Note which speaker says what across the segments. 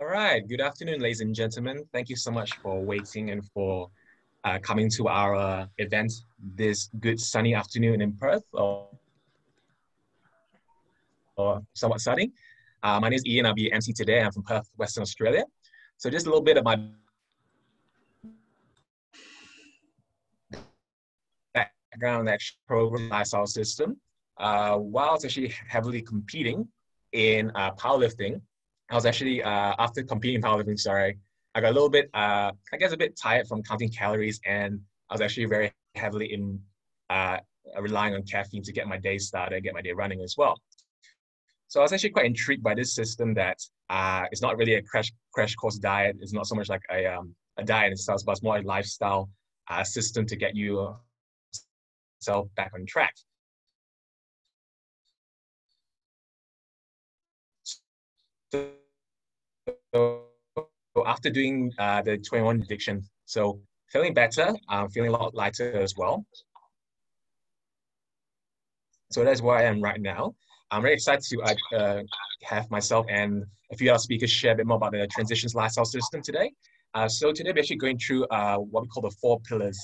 Speaker 1: All right. Good afternoon, ladies and gentlemen. Thank you so much for waiting and for uh, coming to our uh, event this good sunny afternoon in Perth or, or somewhat sunny. Uh, my name is Ian. I'll be MC today. I'm from Perth, Western Australia. So just a little bit of my background that program lifestyle system. Uh, while I was actually heavily competing in uh, powerlifting, I was actually, uh, after competing in powerlifting, sorry, I got a little bit, uh, I guess a bit tired from counting calories and I was actually very heavily in uh, relying on caffeine to get my day started, get my day running as well. So I was actually quite intrigued by this system that uh, it's not really a crash crash course diet. It's not so much like a, um, a diet itself, but it's more a lifestyle uh, system to get you self back on track. So after doing uh, the 21 addiction, so feeling better, I'm feeling a lot lighter as well. So that's where I am right now. I'm very excited to uh, uh, have myself and a few other speakers share a bit more about the transitions lifestyle system today. Uh, so today we're actually going through uh, what we call the four pillars.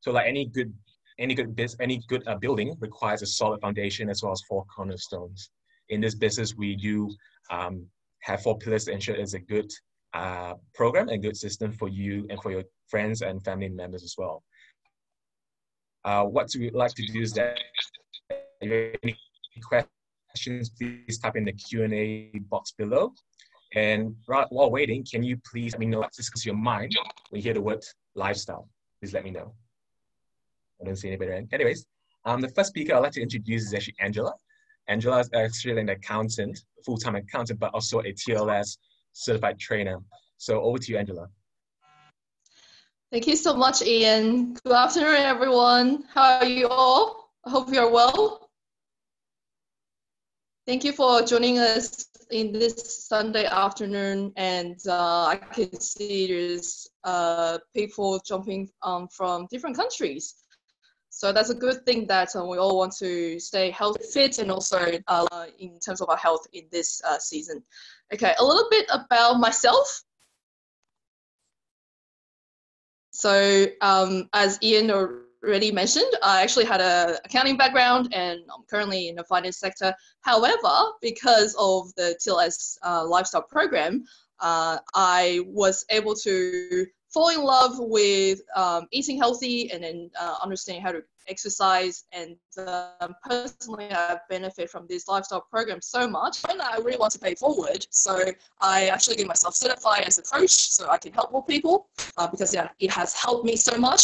Speaker 1: So like any good any good biz, any good uh, building requires a solid foundation as well as four cornerstones. In this business, we do um, have four pillars to ensure it's a good uh, program and good system for you and for your friends and family members as well. Uh, what we like to do is that if you have any questions, please type in the Q&A box below. And while waiting, can you please let me know what's discuss your mind when you hear the word lifestyle? Please let me know. I don't see any better. Anyways, um, the first speaker I'd like to introduce is actually Angela. Angela is actually an accountant, full-time accountant, but also a TLS certified trainer. So over to you, Angela.
Speaker 2: Thank you so much, Ian. Good afternoon, everyone. How are you all? I hope you're well. Thank you for joining us in this Sunday afternoon. And uh, I can see there's uh, people jumping um, from different countries. So that's a good thing that uh, we all want to stay healthy, fit, and also uh, in terms of our health in this uh, season. Okay, a little bit about myself. So um, as Ian already mentioned, I actually had an accounting background and I'm currently in the finance sector. However, because of the TLS uh, lifestyle program, uh, I was able to fall in love with um, eating healthy and then uh, understanding how to exercise. And um, personally, I benefit from this lifestyle program so much. And I really want to pay forward. So I actually get myself certified as a coach so I can help more people uh, because yeah, it has helped me so much.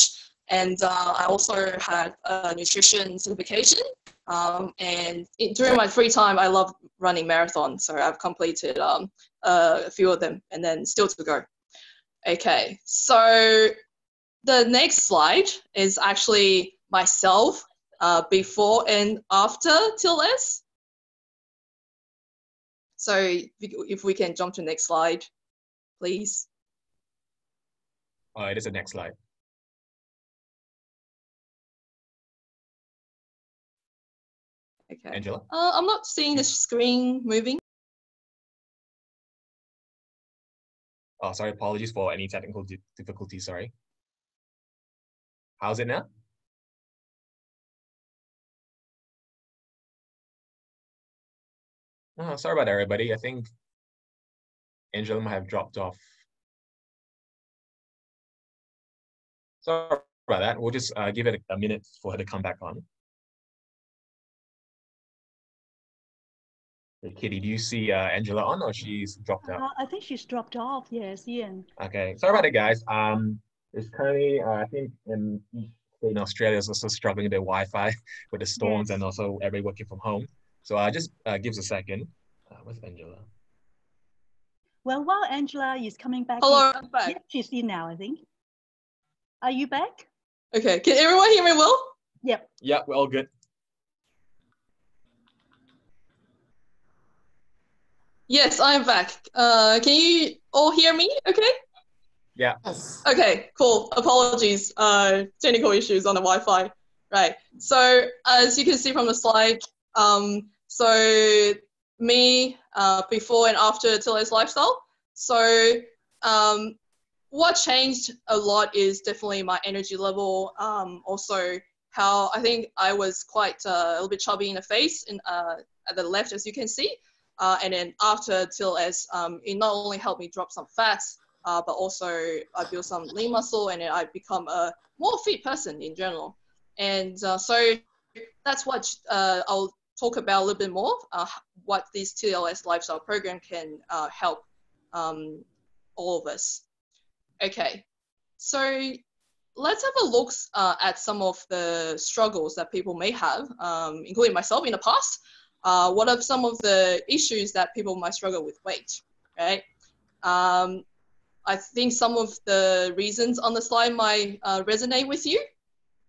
Speaker 2: And uh, I also had a nutrition certification. Um, and it, during my free time, I love running marathons. So I've completed um, a few of them and then still to go. Okay, so the next slide is actually myself uh, before and after TLS. So if we can jump to the next slide, please.
Speaker 1: Oh, it is the next slide.
Speaker 2: Okay.
Speaker 1: Angela?
Speaker 2: Uh, I'm not seeing the screen moving.
Speaker 1: Oh, sorry. Apologies for any technical difficulties. Sorry. How's it now? Oh, sorry about that, everybody. I think Angela might have dropped off. Sorry about that. We'll just uh, give it a, a minute for her to come back on. Hey, Kitty, do you see uh, Angela on or she's dropped out?
Speaker 3: Uh, I think she's dropped off. Yes, Ian.
Speaker 1: Okay, sorry about it, guys. Um, it's currently uh, I think in in Australia is also struggling with their Wi-Fi with the storms yes. and also everybody working from home. So uh, just uh, gives a second. Uh, where's Angela?
Speaker 3: Well, while Angela is coming back,
Speaker 2: hello, I'm back.
Speaker 3: Yeah, she's in now. I think. Are you back?
Speaker 2: Okay. Can everyone hear me well?
Speaker 3: Yep.
Speaker 1: Yep, we're all good.
Speaker 2: Yes, I'm back. Uh, can you all hear me? Okay.
Speaker 1: Yeah.
Speaker 2: Yes. Okay. Cool. Apologies. Uh, technical issues on the Wi-Fi. Right. So as you can see from the slide, um, so me uh, before and after TLS lifestyle. So um, what changed a lot is definitely my energy level. Um, also, how I think I was quite uh, a little bit chubby in the face in, uh, at the left, as you can see. Uh, and then after TLS, um, it not only helped me drop some fats, uh, but also I built some lean muscle and then I become a more fit person in general. And uh, so that's what uh, I'll talk about a little bit more, uh, what this TLS lifestyle program can uh, help um, all of us. Okay, so let's have a look at some of the struggles that people may have, um, including myself in the past. Uh, what are some of the issues that people might struggle with weight, right? Um, I think some of the reasons on the slide might uh, resonate with you.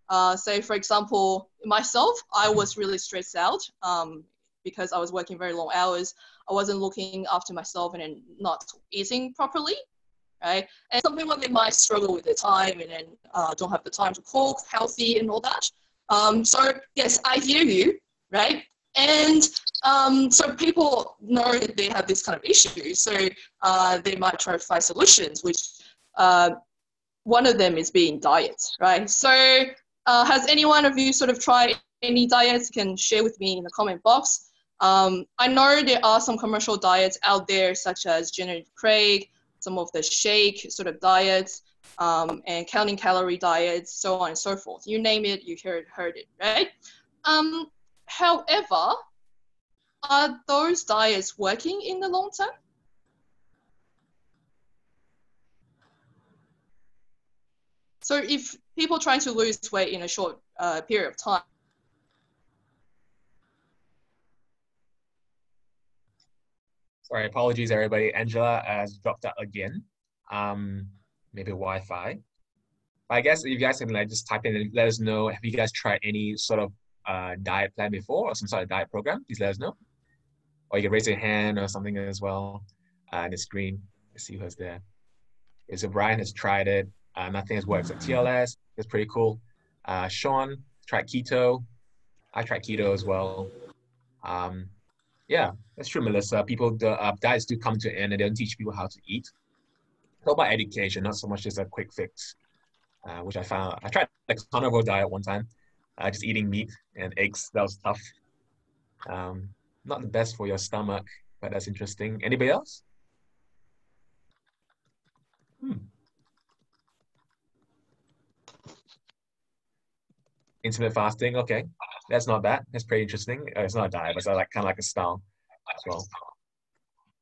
Speaker 2: Uh, say, for example, myself, I was really stressed out um, because I was working very long hours. I wasn't looking after myself and not eating properly, right? And some people they might struggle with the time and then uh, don't have the time to cook healthy and all that. Um, so yes, I hear you, right? And um, so people know that they have this kind of issue, so uh, they might try to find solutions, which uh, one of them is being diet, right? So uh, has any one of you sort of tried any diets? You can share with me in the comment box. Um, I know there are some commercial diets out there, such as Jenny Craig, some of the shake sort of diets, um, and counting calorie diets, so on and so forth. You name it, you heard, heard it, right? Um, however, are those diets working in the long term? So if people trying to lose weight in a short uh, period of time,
Speaker 1: Sorry, apologies everybody. Angela has dropped out again. Um, maybe Wi-Fi. I guess if you guys can like just type in and let us know, have you guys tried any sort of uh, diet plan before or some sort of diet program? Please let us know. Or you can raise your hand or something as well uh, on the screen. Let's see who's there. Okay, so Brian has tried it. Uh, nothing has worked. So TLS is pretty cool. Uh, Sean tried keto. I tried keto as well. Um, yeah, that's true, Melissa. People, the uh, diets do come to an end and they don't teach people how to eat. It's all about education, not so much just a quick fix, uh, which I found. I tried a carnivore diet one time, uh, just eating meat and eggs. That was tough. Um, not the best for your stomach, but that's interesting. Anybody else? Hmm. Intermittent fasting, okay, that's not bad. That's pretty interesting. Uh, it's not a diet, but it's like kind of like a style as well.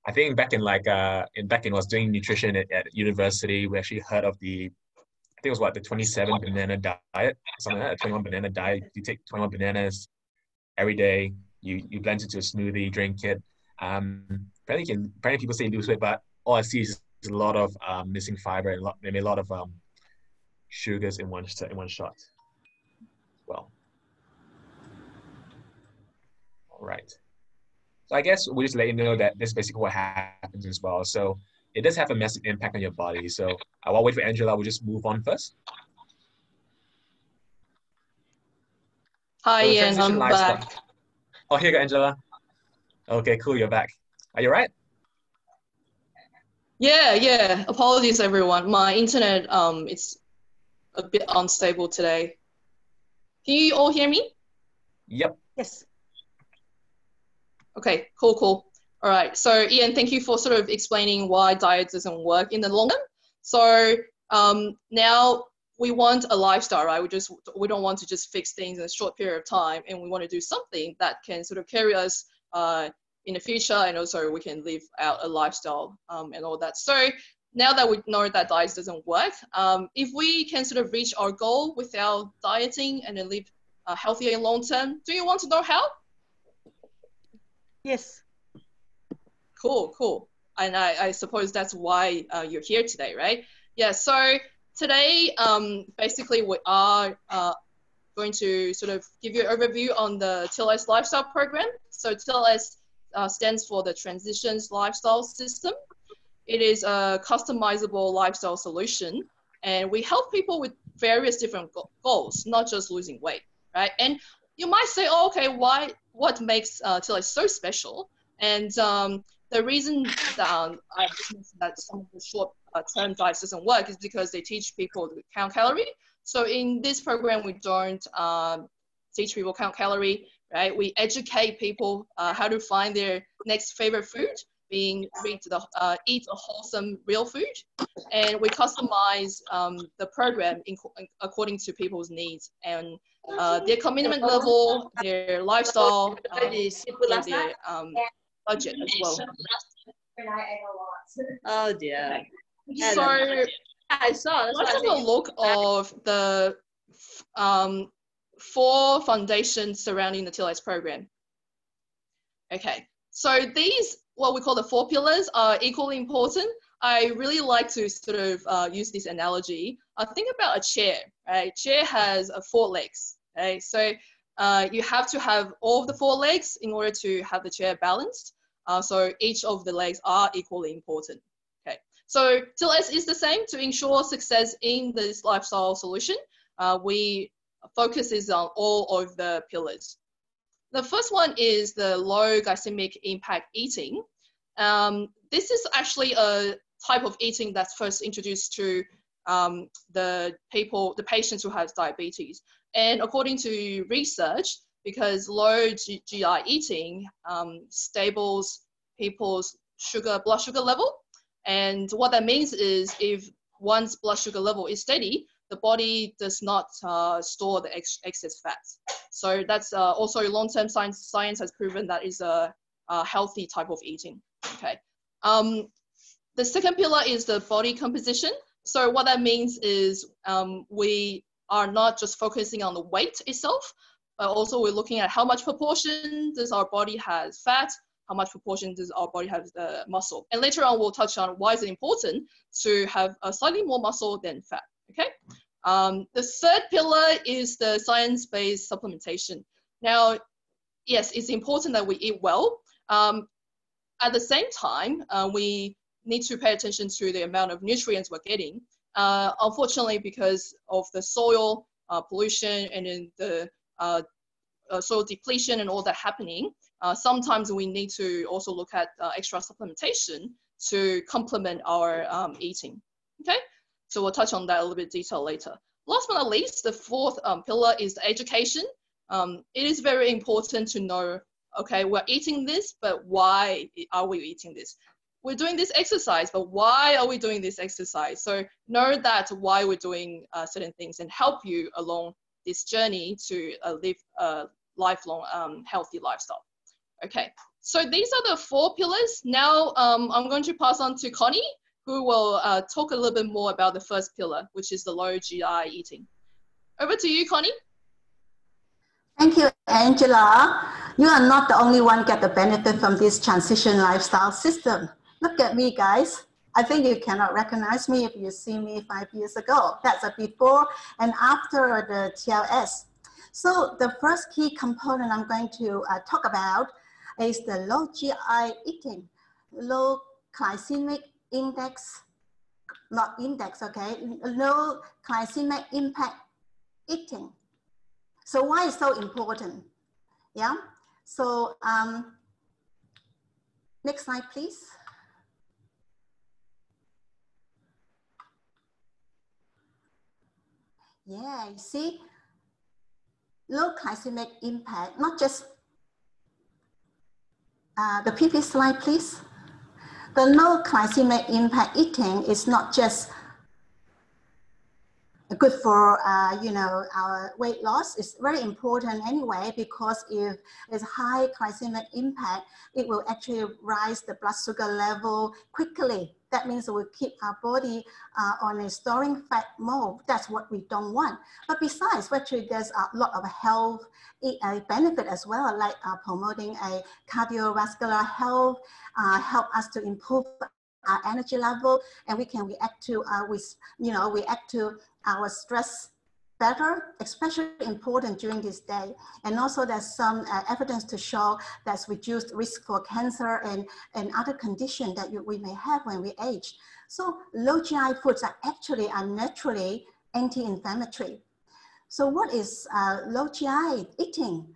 Speaker 1: I think back in like uh in back in I was doing nutrition at, at university, we actually heard of the I think it was what the 27 banana diet, something like that, 21 banana diet. You take 21 bananas every day, you you blend it into a smoothie, drink it. Um, apparently, can, apparently people say lose weight, but all I see is a lot of um, missing fiber and lot, maybe a lot of um, sugars in one in one shot. Well, all right. So I guess we'll just let you know that this is basically what happens as well. So it does have a massive impact on your body. So I will wait for Angela. We'll just move on first.
Speaker 2: Hi,
Speaker 1: So
Speaker 2: Ian,
Speaker 1: transition
Speaker 2: I'm
Speaker 1: lifestyle.
Speaker 2: back.
Speaker 1: Oh, here you go, Angela. Okay, cool. You're back. Are you all right?
Speaker 2: Yeah, yeah. Apologies, everyone. My internet um it's a bit unstable today. Can you all hear me?
Speaker 1: Yep.
Speaker 3: Yes.
Speaker 2: Okay, cool, cool. All right. So Ian, thank you for sort of explaining why diet doesn't work in the long term. So um, now we want a lifestyle, right? We just we don't want to just fix things in a short period of time, and we want to do something that can sort of carry us uh, in the future, and also we can live out a lifestyle um, and all that. So now that we know that diet doesn't work, um, if we can sort of reach our goal without dieting and then live uh, healthier in long term, do you want to know how?
Speaker 3: Yes.
Speaker 2: Cool, cool. And I, I suppose that's why uh, you're here today, right? Yeah, so today, um, basically, we are uh, going to sort of give you an overview on the TLS Lifestyle Program. So TLS uh, stands for the Transitions Lifestyle System. It is a customizable lifestyle solution, and we help people with various different go- goals, not just losing weight, right? And you might say, oh, okay, why? What makes uh, TLS so special? And um, the reason that um, I mentioned that some of the short-term uh, diets doesn't work is because they teach people to count calorie. So in this program, we don't um, teach people count calorie, right? We educate people uh, how to find their next favorite food, being read the uh, eat a wholesome real food, and we customize um, the program in, according to people's needs and uh, their commitment level, their lifestyle, um, their um, budget as well.
Speaker 4: Oh dear.
Speaker 2: So
Speaker 4: I saw.
Speaker 2: let's have a look of the um, four foundations surrounding the TLS program. Okay, so these, what we call the four pillars, are equally important. I really like to sort of uh, use this analogy. I uh, think about a chair, right? Chair has uh, four legs, okay? So uh, you have to have all of the four legs in order to have the chair balanced. Uh, so each of the legs are equally important. Okay, so TLS is the same to ensure success in this lifestyle solution. Uh, we focuses on all of the pillars. The first one is the low glycemic impact eating. Um, this is actually a type of eating that's first introduced to um, the people, the patients who have diabetes. And according to research, because low GI eating um, stables people's sugar, blood sugar level. And what that means is if one's blood sugar level is steady, the body does not uh, store the ex excess fat. So that's uh, also long-term science, science has proven that is a, a healthy type of eating. Okay. Um, the second pillar is the body composition. So what that means is um, we are not just focusing on the weight itself, but also we're looking at how much proportion does our body has fat, how much proportion does our body have the muscle. And later on, we'll touch on why is it important to have a slightly more muscle than fat, okay? Um, the third pillar is the science-based supplementation. Now, yes, it's important that we eat well. Um, at the same time, uh, we need to pay attention to the amount of nutrients we're getting. Uh, unfortunately, because of the soil uh, pollution and then the uh, uh, soil depletion and all that happening, uh, sometimes we need to also look at extra supplementation to complement our um, eating. Okay, so we'll touch on that a little bit detail later. Last but not least, the fourth um, pillar is education. Um, it is very important to know, okay, we're eating this, but why are we eating this? We're doing this exercise, but why are we doing this exercise? So know that why we're doing uh, certain things and help you along this journey to uh, live a lifelong um, healthy lifestyle. Okay, so these are the four pillars. Now um, I'm going to pass on to Connie, who will uh, talk a little bit more about the first pillar, which is the low GI eating. Over to you, Connie.
Speaker 5: Thank you, Angela. You are not the only one get the benefit from this transition lifestyle system. Look at me, guys. I think you cannot recognize me if you see me five years ago. That's a before and after the TLS. So the first key component I'm going to uh, talk about is the low GI eating, low glycemic index, not index, okay, low glycemic impact eating. So why is so important? Yeah, so um, next slide, please. Yeah, you see, low glycemic impact, not just, uh, the previous slide, please. The low glycemic impact eating is not just good for uh, you know our weight loss. It's very important anyway because if it's high glycemic impact it will actually rise the blood sugar level quickly that means we keep our body uh, on a storing fat mode that's what we don't want. But besides actually there's a lot of health uh, benefit as well like uh, promoting a cardiovascular health uh, help us to improve our energy level and we can react to uh, with you know react to our stress better, especially important during this day. And also there's some uh, evidence to show that's reduced risk for cancer and, and other conditions that you, we may have when we age. So low GI foods are actually are naturally anti-inflammatory. So what is uh, low GI eating?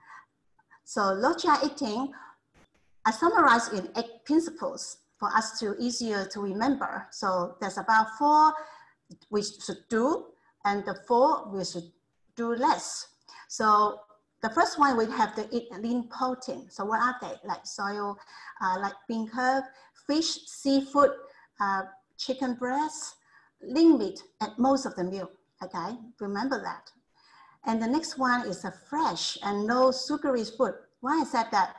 Speaker 5: So low GI eating I summarize in eight principles for us to easier to remember. So there's about four we should do and the four we should do less. So the first one we have to eat lean protein. So what are they? Like soil, uh, like bean curd, fish, seafood, uh, chicken breast, lean meat at most of the meal. Okay, remember that. And the next one is a fresh and no sugary food. Why is that? That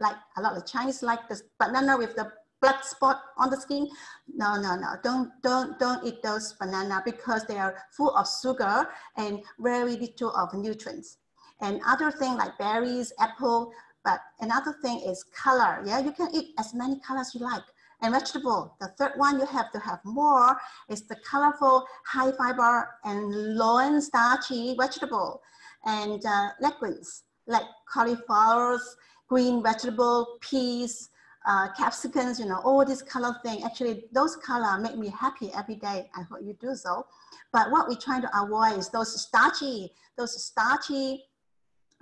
Speaker 5: like a lot of Chinese like the banana with the black spot on the skin. No, no, no, don't, don't, don't eat those banana because they are full of sugar and very little of nutrients. And other thing like berries, apple, but another thing is color. Yeah, you can eat as many colors you like. And vegetable, the third one you have to have more is the colorful, high fiber and low and starchy vegetable and uh, legumes like cauliflowers, green vegetable, peas, uh, capsicums, you know, all this color thing. Actually, those color make me happy every day. I hope you do so. But what we're trying to avoid is those starchy, those starchy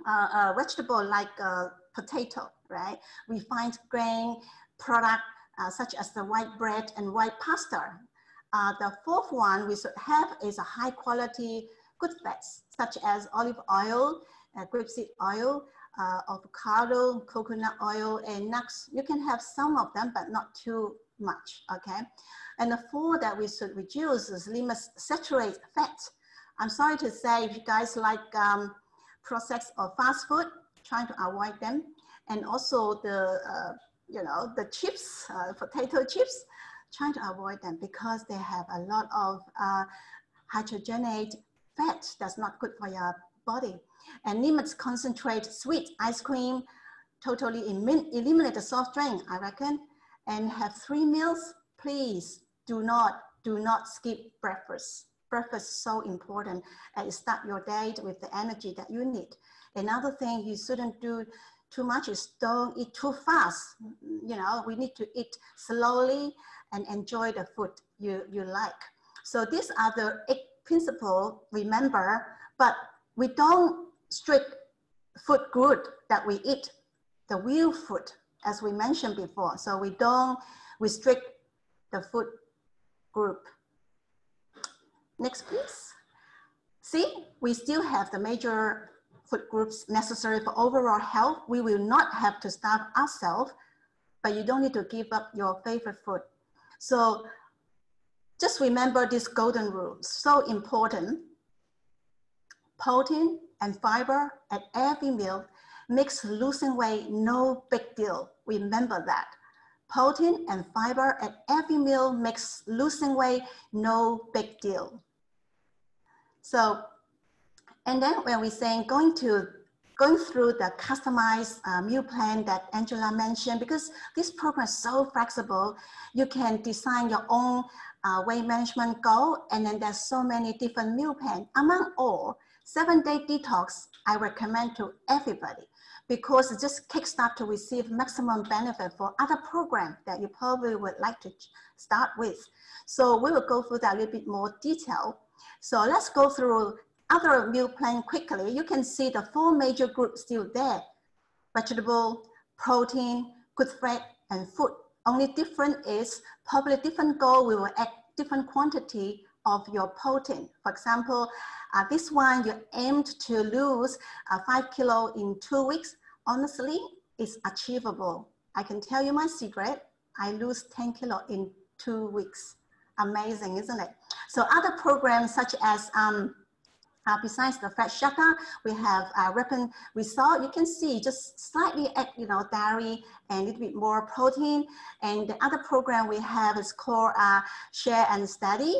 Speaker 5: uh, uh, vegetable like uh, potato, right? Refined grain product uh, such as the white bread and white pasta. Uh, the fourth one we should have is a high quality good fats such as olive oil, grapeseed oil, uh, avocado, coconut oil, and nuts. You can have some of them, but not too much, okay? And the four that we should reduce is limit saturated fat. I'm sorry to say, if you guys like um, processed or fast food, trying to avoid them. And also the, uh, you know, the chips, uh, potato chips, trying to avoid them because they have a lot of uh, hydrogenate fat that's not good for your body. And limits concentrate sweet ice cream, totally eliminate the soft drink, I reckon. And have three meals, please do not, do not skip breakfast. Breakfast is so important start your day with the energy that you need. Another thing you shouldn't do too much is don't eat too fast. You know, we need to eat slowly and enjoy the food you, you like. So these are the eight principles, remember, but we don't strict food group that we eat, the real food, as we mentioned before. So we don't restrict the food group. Next, please. See, we still have the major food groups necessary for overall health. We will not have to starve ourselves, but you don't need to give up your favorite food. So just remember this golden rule, so important. Protein and fiber at every meal makes losing weight no big deal. Remember that. Protein and fiber at every meal makes losing weight no big deal. So, and then when we're saying going to going through the customized uh, meal plan that Angela mentioned, because this program is so flexible, you can design your own uh, weight management goal, and then there's so many different meal plans. Among all, seven day detox, I recommend to everybody because it just kickstart to receive maximum benefit for other program that you probably would like to start with. So we will go through that a little bit more detail. So let's go through other meal plan quickly. You can see the four major groups still there. Vegetable, protein, good fat, and food. Only different is probably different goal, we will add different quantity of your protein. For example, uh, this one you aimed to lose uh, five kilo in two weeks. Honestly, it's achievable. I can tell you my secret. I lose 10 kilo in two weeks. Amazing, isn't it? So other programs such as um, uh, besides the fat shaker, we have uh, rapid result. You can see just slightly add, you know, dairy and a little bit more protein. And the other program we have is called uh, Slow and Steady.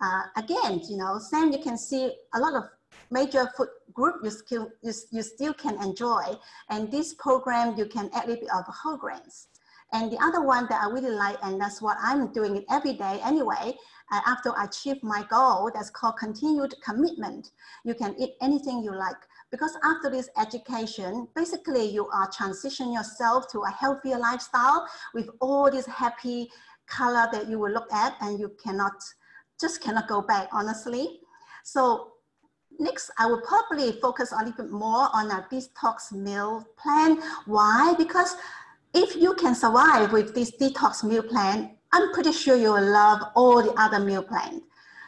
Speaker 5: Uh, again, you know, same you can see a lot of major food group you still, you, you still can enjoy. And this program, you can add a bit of whole grains. And the other one that I really like, and that's what I'm doing it every day anyway, uh, after I achieve my goal, that's called continued commitment. You can eat anything you like. Because after this education, basically you are transition yourself to a healthier lifestyle with all this happy color that you will look at and you cannot just cannot go back, honestly. So next, I will probably focus a little bit more on a detox meal plan. Why? Because if you can survive with this detox meal plan, I'm pretty sure you will love all the other meal plans.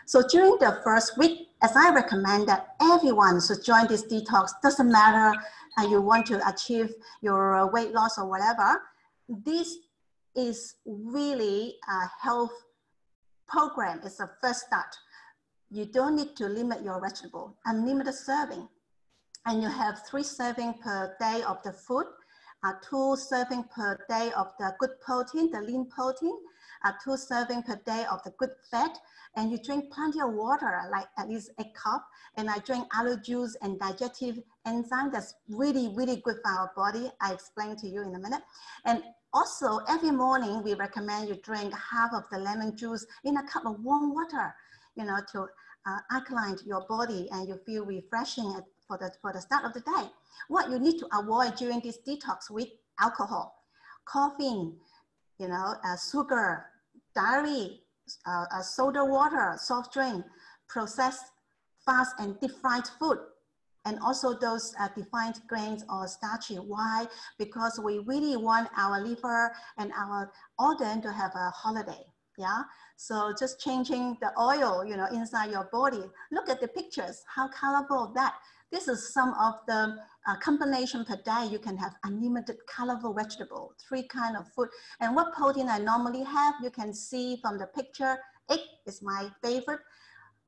Speaker 5: So during the first week, as I recommend that everyone should join this detox, doesn't matter uh, you want to achieve your uh, weight loss or whatever, this is really a health program. is a first start. You don't need to limit your vegetable, unlimited serving. And you have three serving per day of the food, uh, two serving per day of the good protein, the lean protein, uh, two serving per day of the good fat, and you drink plenty of water, like at least a cup. And I drink aloe juice and digestive enzyme that's really, really good for our body. I explain to you in a minute. And also, every morning we recommend you drink half of the lemon juice in a cup of warm water, you know, to uh, alkaline your body and you feel refreshing for the, for the start of the day. What you need to avoid during this detox week, alcohol, caffeine, you know, uh, sugar, dairy, uh, uh, soda water, soft drink, processed fast and deep fried food, and also those uh, defined grains or starchy. Why? Because we really want our liver and our organ to have a holiday. Yeah. So just changing the oil, you know, inside your body. Look at the pictures. How colorful that. This is some of the uh, combination per day. You can have unlimited colorful vegetable, three kind of food. And what protein I normally have, you can see from the picture. Egg is my favorite.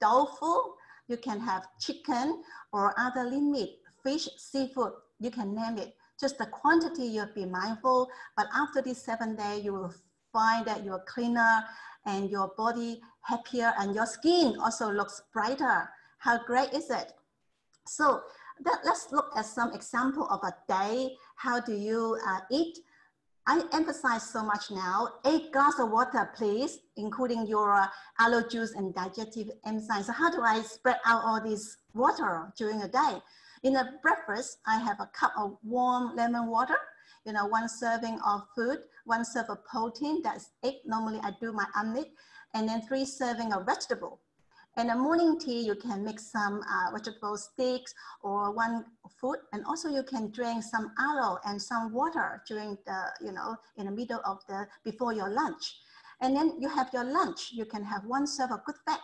Speaker 5: Tofu, you can have chicken or other lean meat, fish, seafood, you can name it. Just the quantity you'll be mindful, but after this seven day, you will find that you're cleaner and your body happier and your skin also looks brighter. How great is it? So that, let's look at some example of a day. How do you uh, eat? I emphasize so much now, eight glass of water, please, including your uh, aloe juice and digestive enzymes. So how do I spread out all this water during the day? In a breakfast, I have a cup of warm lemon water, you know, one serving of food, one serve of protein, that's egg. Normally I do my omelet, and then three serving of vegetable. And a morning tea, you can mix some uh, vegetable sticks or one food. And also you can drink some aloe and some water during the, you know, in the middle of the, before your lunch. And then you have your lunch. You can have one serve of good fat,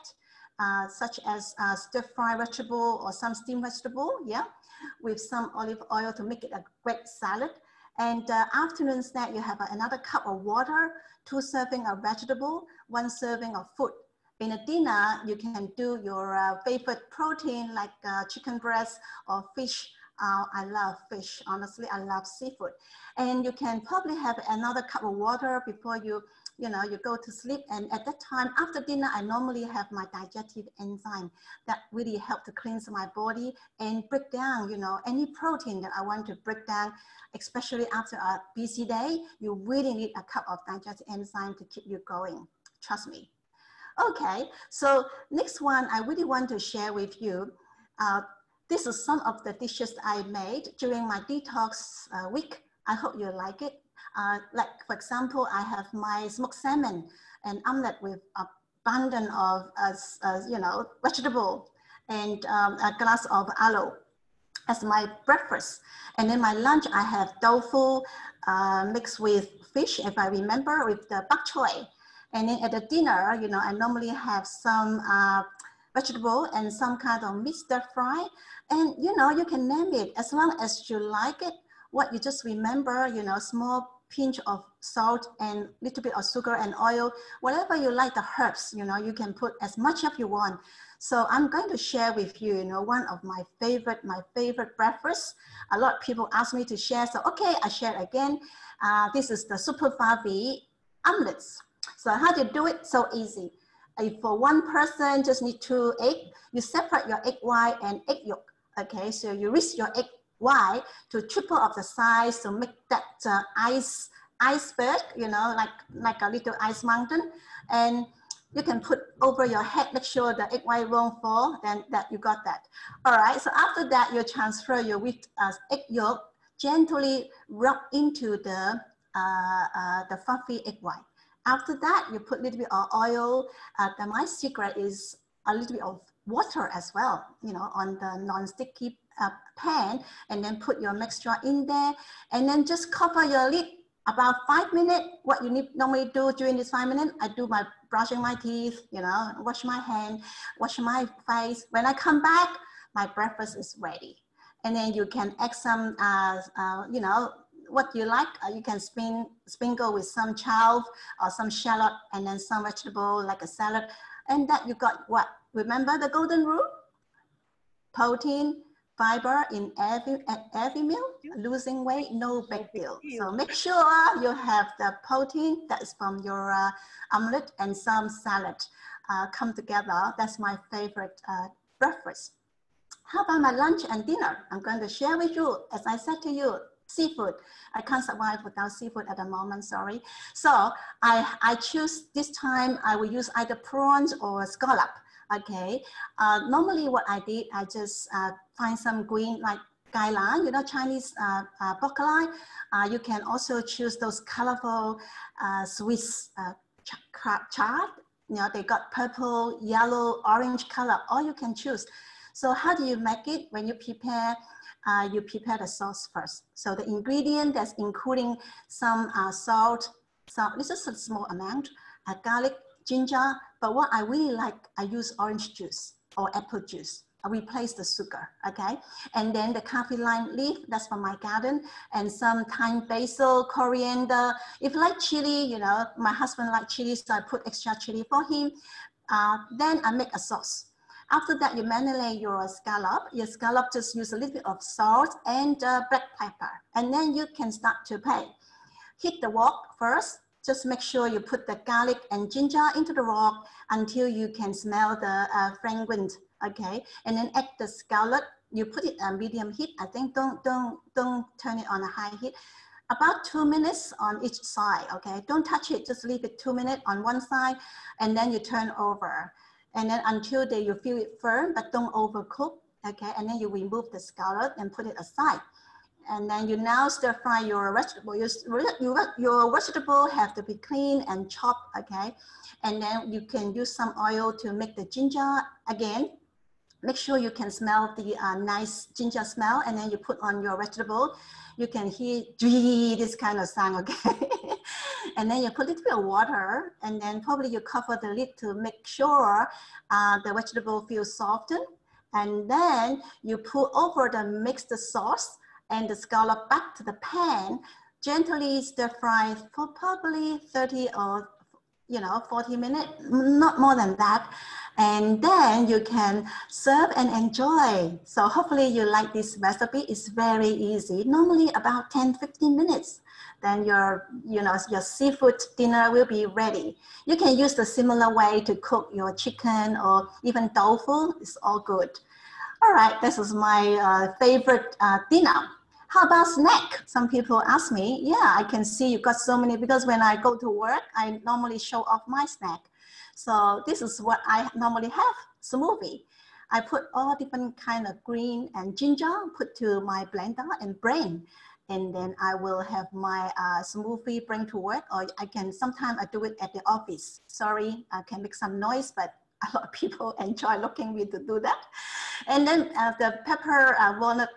Speaker 5: uh, such as uh, stir fry vegetable or some steamed vegetable, yeah, with some olive oil to make it a great salad. And uh, afternoon snack, you have another cup of water, two serving of vegetable, one serving of food. In a dinner, you can do your uh, favorite protein like uh, chicken breast or fish. Uh, I love fish, honestly, I love seafood. And you can probably have another cup of water before you, you know, you go to sleep. And at that time, after dinner, I normally have my digestive enzyme that really help to cleanse my body and break down, you know, any protein that I want to break down, especially after a busy day, you really need a cup of digestive enzyme to keep you going. Trust me. Okay, so next one I really want to share with you. Uh, this is some of the dishes I made during my detox uh, week. I hope you like it. Uh, like for example, I have my smoked salmon and omelette with abundant of uh, you know vegetable and um, a glass of aloe as my breakfast. And then my lunch, I have tofu uh, mixed with fish, if I remember, with the bok choy. And then at the dinner, you know, I normally have some uh, vegetable and some kind of meat stir fry. And, you know, you can name it as long as you like it. What you just remember, you know, small pinch of salt and little bit of sugar and oil, whatever you like, the herbs, you know, you can put as much as you want. So I'm going to share with you, you know, one of my favorite, my favorite breakfast. A lot of people ask me to share, so okay, I share again. Uh, this is the Super Favi omelets. So how to do it? So easy. If for one person just need two egg, you separate your egg white and egg yolk. Okay, so you risk your egg white to triple of the size to make that uh, ice iceberg, you know, like like a little ice mountain, and you can put over your head. Make sure the egg white won't fall. Then that you got that. All right. So after that, you transfer your whipped uh, egg yolk gently rub into the uh, uh, the fluffy egg white. After that, you put a little bit of oil. Uh, the, my secret is a little bit of water as well, you know, on the non-sticky uh, pan and then put your mixture in there and then just cover your lid about five minutes, what you need normally do during this five minutes, I do my brushing my teeth, you know, wash my hand, wash my face. When I come back, my breakfast is ready. And then you can add some, uh, uh, you know, what you like. Uh, you can spin, sprinkle with some chive or some shallot and then some vegetable like a salad. And that you got what? Remember the golden rule? Protein, fiber in every, every meal. Losing weight, no big deal. So make sure you have the protein that is from your uh, omelette and some salad uh, come together. That's my favorite uh, breakfast. How about my lunch and dinner? I'm going to share with you, as I said to you, seafood. I can't survive without seafood at the moment, sorry. So I, I choose this time, I will use either prawns or scallop. Okay, uh, normally what I did, I just uh, find some green like gai lan, you know, Chinese uh, uh, broccoli. Uh, you can also choose those colorful uh, Swiss uh, chard. You know, they got purple, yellow, orange color, or you can choose. So how do you make it when you prepare? Uh, you prepare the sauce first. So the ingredient that's including some uh, salt, so this is a small amount, uh, garlic, ginger, but what I really like, I use orange juice or apple juice. I replace the sugar, okay? And then the kaffir lime leaf, that's from my garden, and some thyme basil, coriander. If you like chili, you know, my husband like chili, so I put extra chili for him. Uh, then I make a sauce. After that, you marinate your scallop. Your scallop just use a little bit of salt and uh, black pepper, and then you can start to pay. Heat the wok first, just make sure you put the garlic and ginger into the wok until you can smell the uh, fragrance, okay? And then add the scallop, you put it on medium heat. I think don't, don't, don't turn it on a high heat. About two minutes on each side, okay? Don't touch it, just leave it two minutes on one side and then you turn over. And then until they, you feel it firm, but don't overcook, okay? And then you remove the scallop and put it aside. And then you now stir fry your vegetable. Your, your vegetable have to be clean and chopped, okay? And then you can use some oil to make the ginger again. Make sure you can smell the uh, nice ginger smell and then you put on your vegetable. You can hear this kind of sound, okay? and then you put a little bit of water and then probably you cover the lid to make sure uh, the vegetable feels softened. And then you put over the mixed sauce and the scallop back to the pan, gently stir fry for probably 30 or you know 40 minutes, not more than that. And then you can serve and enjoy. So hopefully you like this recipe. It's very easy, normally about 10, 15 minutes. Then your, you know, your seafood dinner will be ready. You can use the similar way to cook your chicken or even tofu. It's all good. All right, this is my uh, favorite uh, dinner. How about snack? Some people ask me, yeah, I can see you got so many because when I go to work, I normally show off my snack. So this is what I normally have, smoothie. I put all different kind of green and ginger, put to my blender and blend. And then I will have my uh, smoothie bring to work or I can, sometimes I do it at the office. Sorry, I can make some noise, but a lot of people enjoy looking me to do that. And then uh, the pepper uh, walnut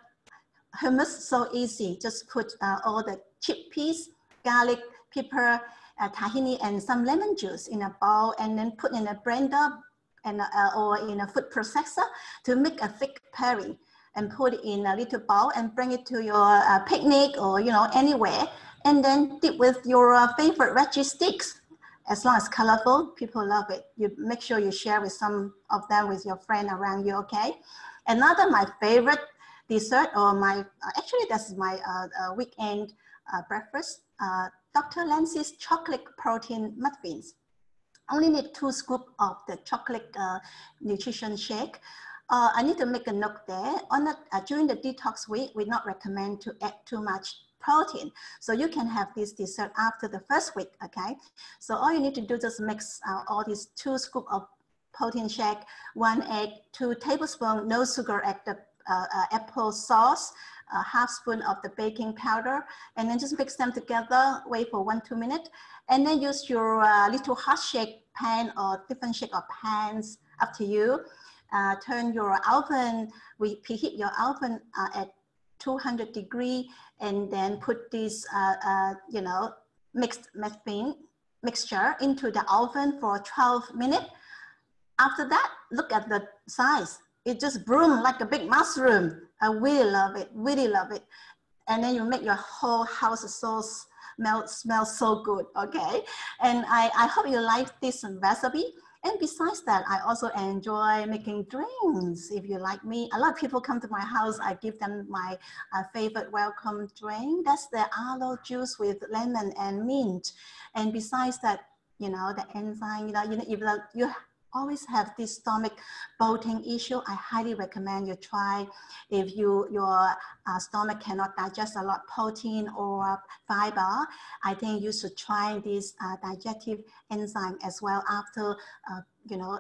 Speaker 5: hummus so easy. Just put uh, all the chickpeas, garlic, pepper, uh, tahini, and some lemon juice in a bowl, and then put in a blender and uh, or in a food processor to make a thick curry, and put it in a little bowl and bring it to your uh, picnic or you know anywhere, and then dip with your uh, favorite veggie sticks. As long as colorful, people love it. You make sure you share with some of them with your friend around you. Okay. Another my favorite dessert or my, uh, actually that's my uh, uh, weekend breakfast, Dr. Lance's chocolate protein muffins. Only need two scoops of the chocolate nutrition shake. Uh, I need to make a note there. On the, uh, during the detox week, we not recommend to add too much protein. So you can have this dessert after the first week, okay? So all you need to do is just mix uh, all these two scoop of protein shake, one egg, two tablespoon, no sugar at the apple sauce, a half spoon of the baking powder, and then just mix them together, wait for one, two minutes, and then use your uh, little hot shake pan or different shake of pans, up to you. Uh, turn your oven, we preheat your oven uh, at 200 degree and then put this, uh, uh, you know, mixed muffin mixture into the oven for 12 minutes. After that, look at the size. It just bloomed like a big mushroom. I really love it, really love it. And then you make your whole house so smell, smell so good, okay? And I, I hope you like this recipe. And besides that, I also enjoy making drinks. If you like me, a lot of people come to my house. I give them my uh, favorite welcome drink. That's the aloe juice with lemon and mint. And besides that, you know, the enzyme, you know, you know if you always have this stomach bloating issue, I highly recommend you try. If you your uh, stomach cannot digest a lot protein or fiber, I think you should try this uh, digestive enzyme as well after, uh, you know,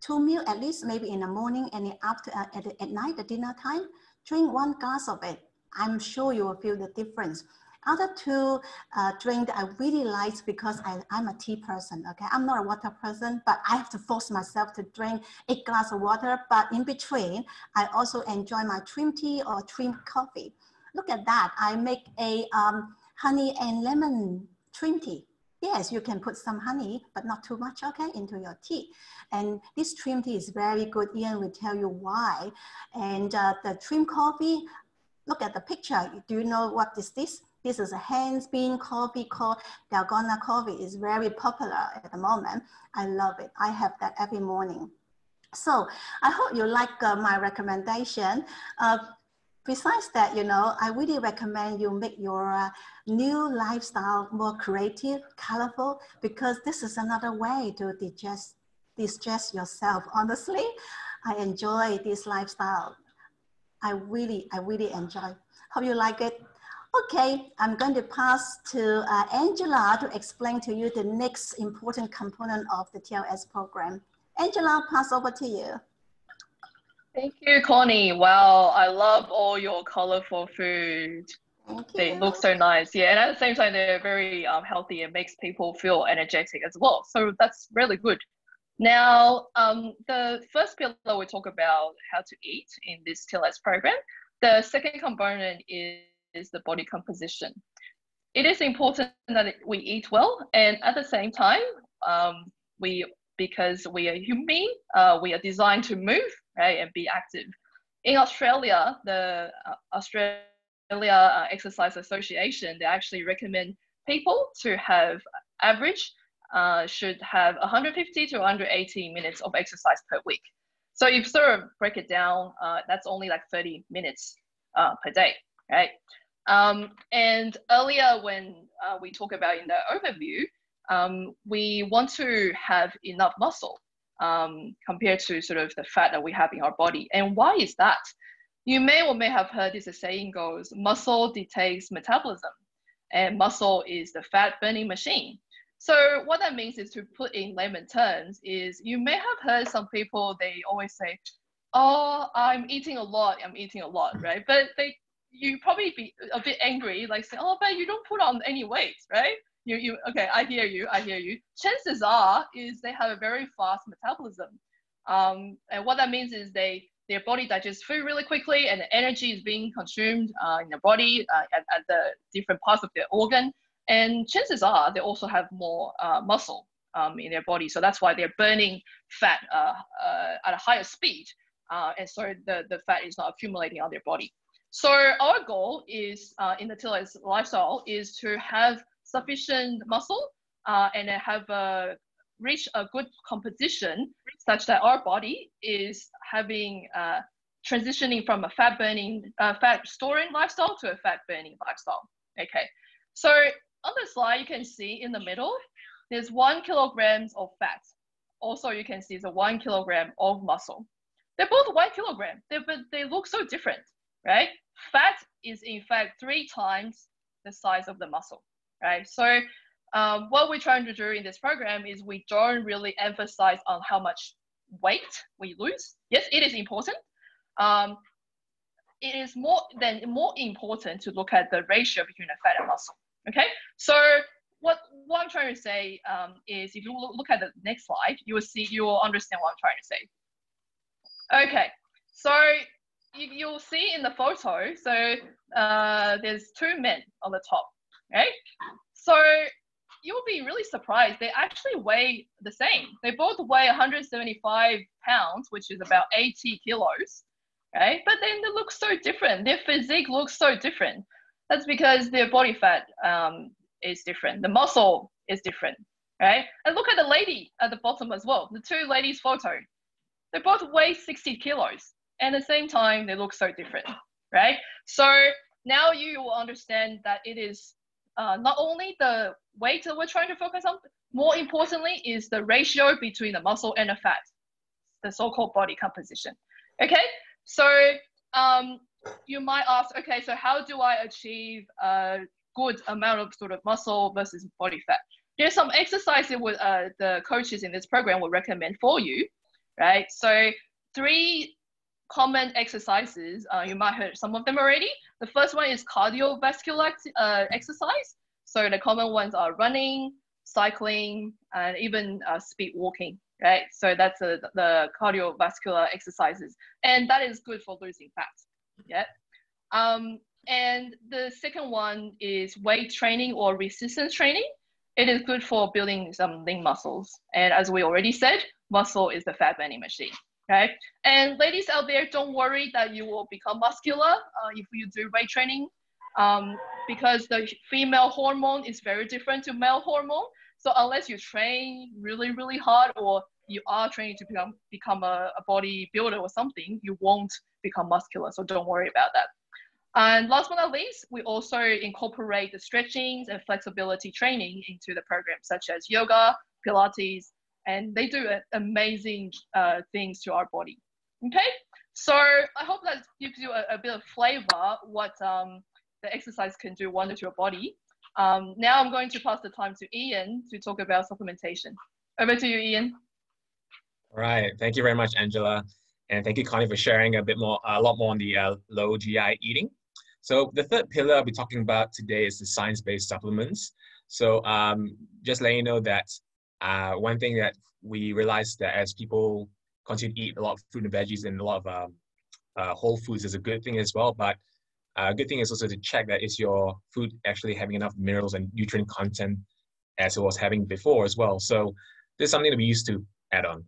Speaker 5: two meal at least, maybe in the morning and after uh, at, at night, at dinner time, drink one glass of it. I'm sure you will feel the difference. Other two uh, drink I really like because I, I'm a tea person, okay? I'm not a water person, but I have to force myself to drink eight glass of water. But in between, I also enjoy my trim tea or trim coffee. Look at that. I make a um, honey and lemon trim tea. Yes, you can put some honey, but not too much, okay, into your tea. And this trim tea is very good. Ian will tell you why. And uh, the trim coffee, look at the picture. Do you know what is this? This is a hands bean coffee called Dalgona coffee. is very popular at the moment. I love it. I have that every morning. So I hope you like uh, my recommendation. Uh, besides that, you know, I really recommend you make your uh, new lifestyle more creative, colorful, because this is another way to digest, distress yourself. Honestly, I enjoy this lifestyle. I really, I really enjoy. Hope you like it. Okay, I'm going to pass to uh, Angela to explain to you the next important component of the TLS program. Angela, pass over to you.
Speaker 2: Thank you, Connie. Wow, I love all your colorful food. They look so nice. Yeah, and at the same time, they're very um, healthy and makes people feel energetic as well. So that's really good. Now, um, the first pillar we talk about how to eat in this TLS program. The second component is is the body composition. It is important that we eat well, and at the same time, um, we because we are human, uh, we are designed to move right and be active. In Australia, the uh, Australia uh, Exercise Association they actually recommend people to have average uh, should have 150 to 180 minutes of exercise per week. So if you sort of break it down, uh, that's only like 30 minutes uh, per day, right? Um, and earlier when uh, we talk about in the overview, um, we want to have enough muscle um, compared to sort of the fat that we have in our body. And why is that? You may or may have heard this saying goes, muscle dictates metabolism and muscle is the fat burning machine. So what that means is to put in layman terms is you may have heard some people, they always say, oh, I'm eating a lot, I'm eating a lot, right? But they you probably be a bit angry, like saying, "Oh, but you don't put on any weight, right?" You, you, okay, I hear you, I hear you. Chances are is they have a very fast metabolism, um, and what that means is they their body digests food really quickly, and the energy is being consumed uh, in the body uh, at, at the different parts of their organ. And chances are they also have more uh, muscle um, in their body, so that's why they're burning fat uh, uh, at a higher speed, uh, and so the the fat is not accumulating on their body. So our goal is uh, in the TLS lifestyle is to have sufficient muscle uh, and have a, reach a good composition such that our body is having uh, transitioning from a fat burning, uh, fat storing lifestyle to a fat burning lifestyle. Okay, so on the slide you can see in the middle, there's one kilograms of fat. Also, you can see the one kilogram of muscle. They're both one kilogram, but they look so different, right? Fat is in fact three times the size of the muscle, right? So um, what we're trying to do in this program is we don't really emphasize on how much weight we lose. Yes, it is important. Um, it is more than more important to look at the ratio between the fat and muscle. Okay, so what what I'm trying to say um, is, if you look at the next slide, you will see you will understand what I'm trying to say. Okay, so you, you'll see in the photo, so uh, there's two men on the top, right? So you'll be really surprised. They actually weigh the same. They both weigh 175 pounds, which is about 80 kilos, right? But then they look so different. Their physique looks so different. That's because their body fat um, is different. The muscle is different, right? And look at the lady at the bottom as well. The two ladies' photo. They both weigh 60 kilos. And at the same time, they look so different, right? So now you will understand that it is uh, not only the weight that we're trying to focus on, more importantly is the ratio between the muscle and the fat, the so-called body composition. Okay, so um, you might ask, okay, so how do I achieve a good amount of sort of muscle versus body fat? There's some exercises with uh, the coaches in this program will recommend for you, right? So three common exercises. Uh, you might heard some of them already. The first one is cardiovascular uh, exercise. So the common ones are running, cycling, and even uh, speed walking, right? So that's the cardiovascular exercises. And that is good for losing fat, yeah? Um, and the second one is weight training or resistance training. It is good for building some lean muscles. And as we already said, muscle is the fat burning machine. Okay, and ladies out there, don't worry that you will become muscular uh, if you do weight training, um, because the female hormone is very different to male hormone. So unless you train really, really hard, or you are training to become become a, a bodybuilder or something, you won't become muscular. So don't worry about that. And last but not least, we also incorporate the stretchings and flexibility training into the program, such as yoga, Pilates, and they do amazing uh, things to our body. Okay, so I hope that gives you a, a bit of flavor what um, the exercise can do wonder to your body. Um, now I'm going to pass the time to Ian to talk about supplementation. Over to you, Ian.
Speaker 1: All right, thank you very much, Angela. And thank you, Connie, for sharing a bit more, a lot more on the uh, low GI eating. So the third pillar I'll be talking about today is the science-based supplements. So um, just letting you know that uh, one thing that we realized that as people continue to eat a lot of fruit and veggies and a lot of um, uh, whole foods is a good thing as well. But a uh, good thing is also to check that is your food actually having enough minerals and nutrient content as it was having before as well. So this is something that we used to add on.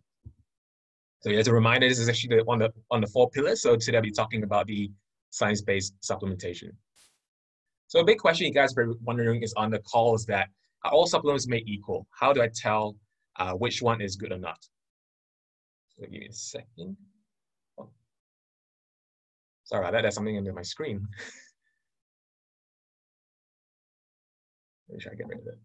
Speaker 1: So as a reminder, this is actually the, on the on the four pillars. So today I'll be talking about the science-based supplementation. So a big question you guys are wondering is on the calls that all supplements made equal? How do I tell uh, which one is good or not? So give me a second. Oh. Sorry that, there's something under my screen. Let me try to get rid of it.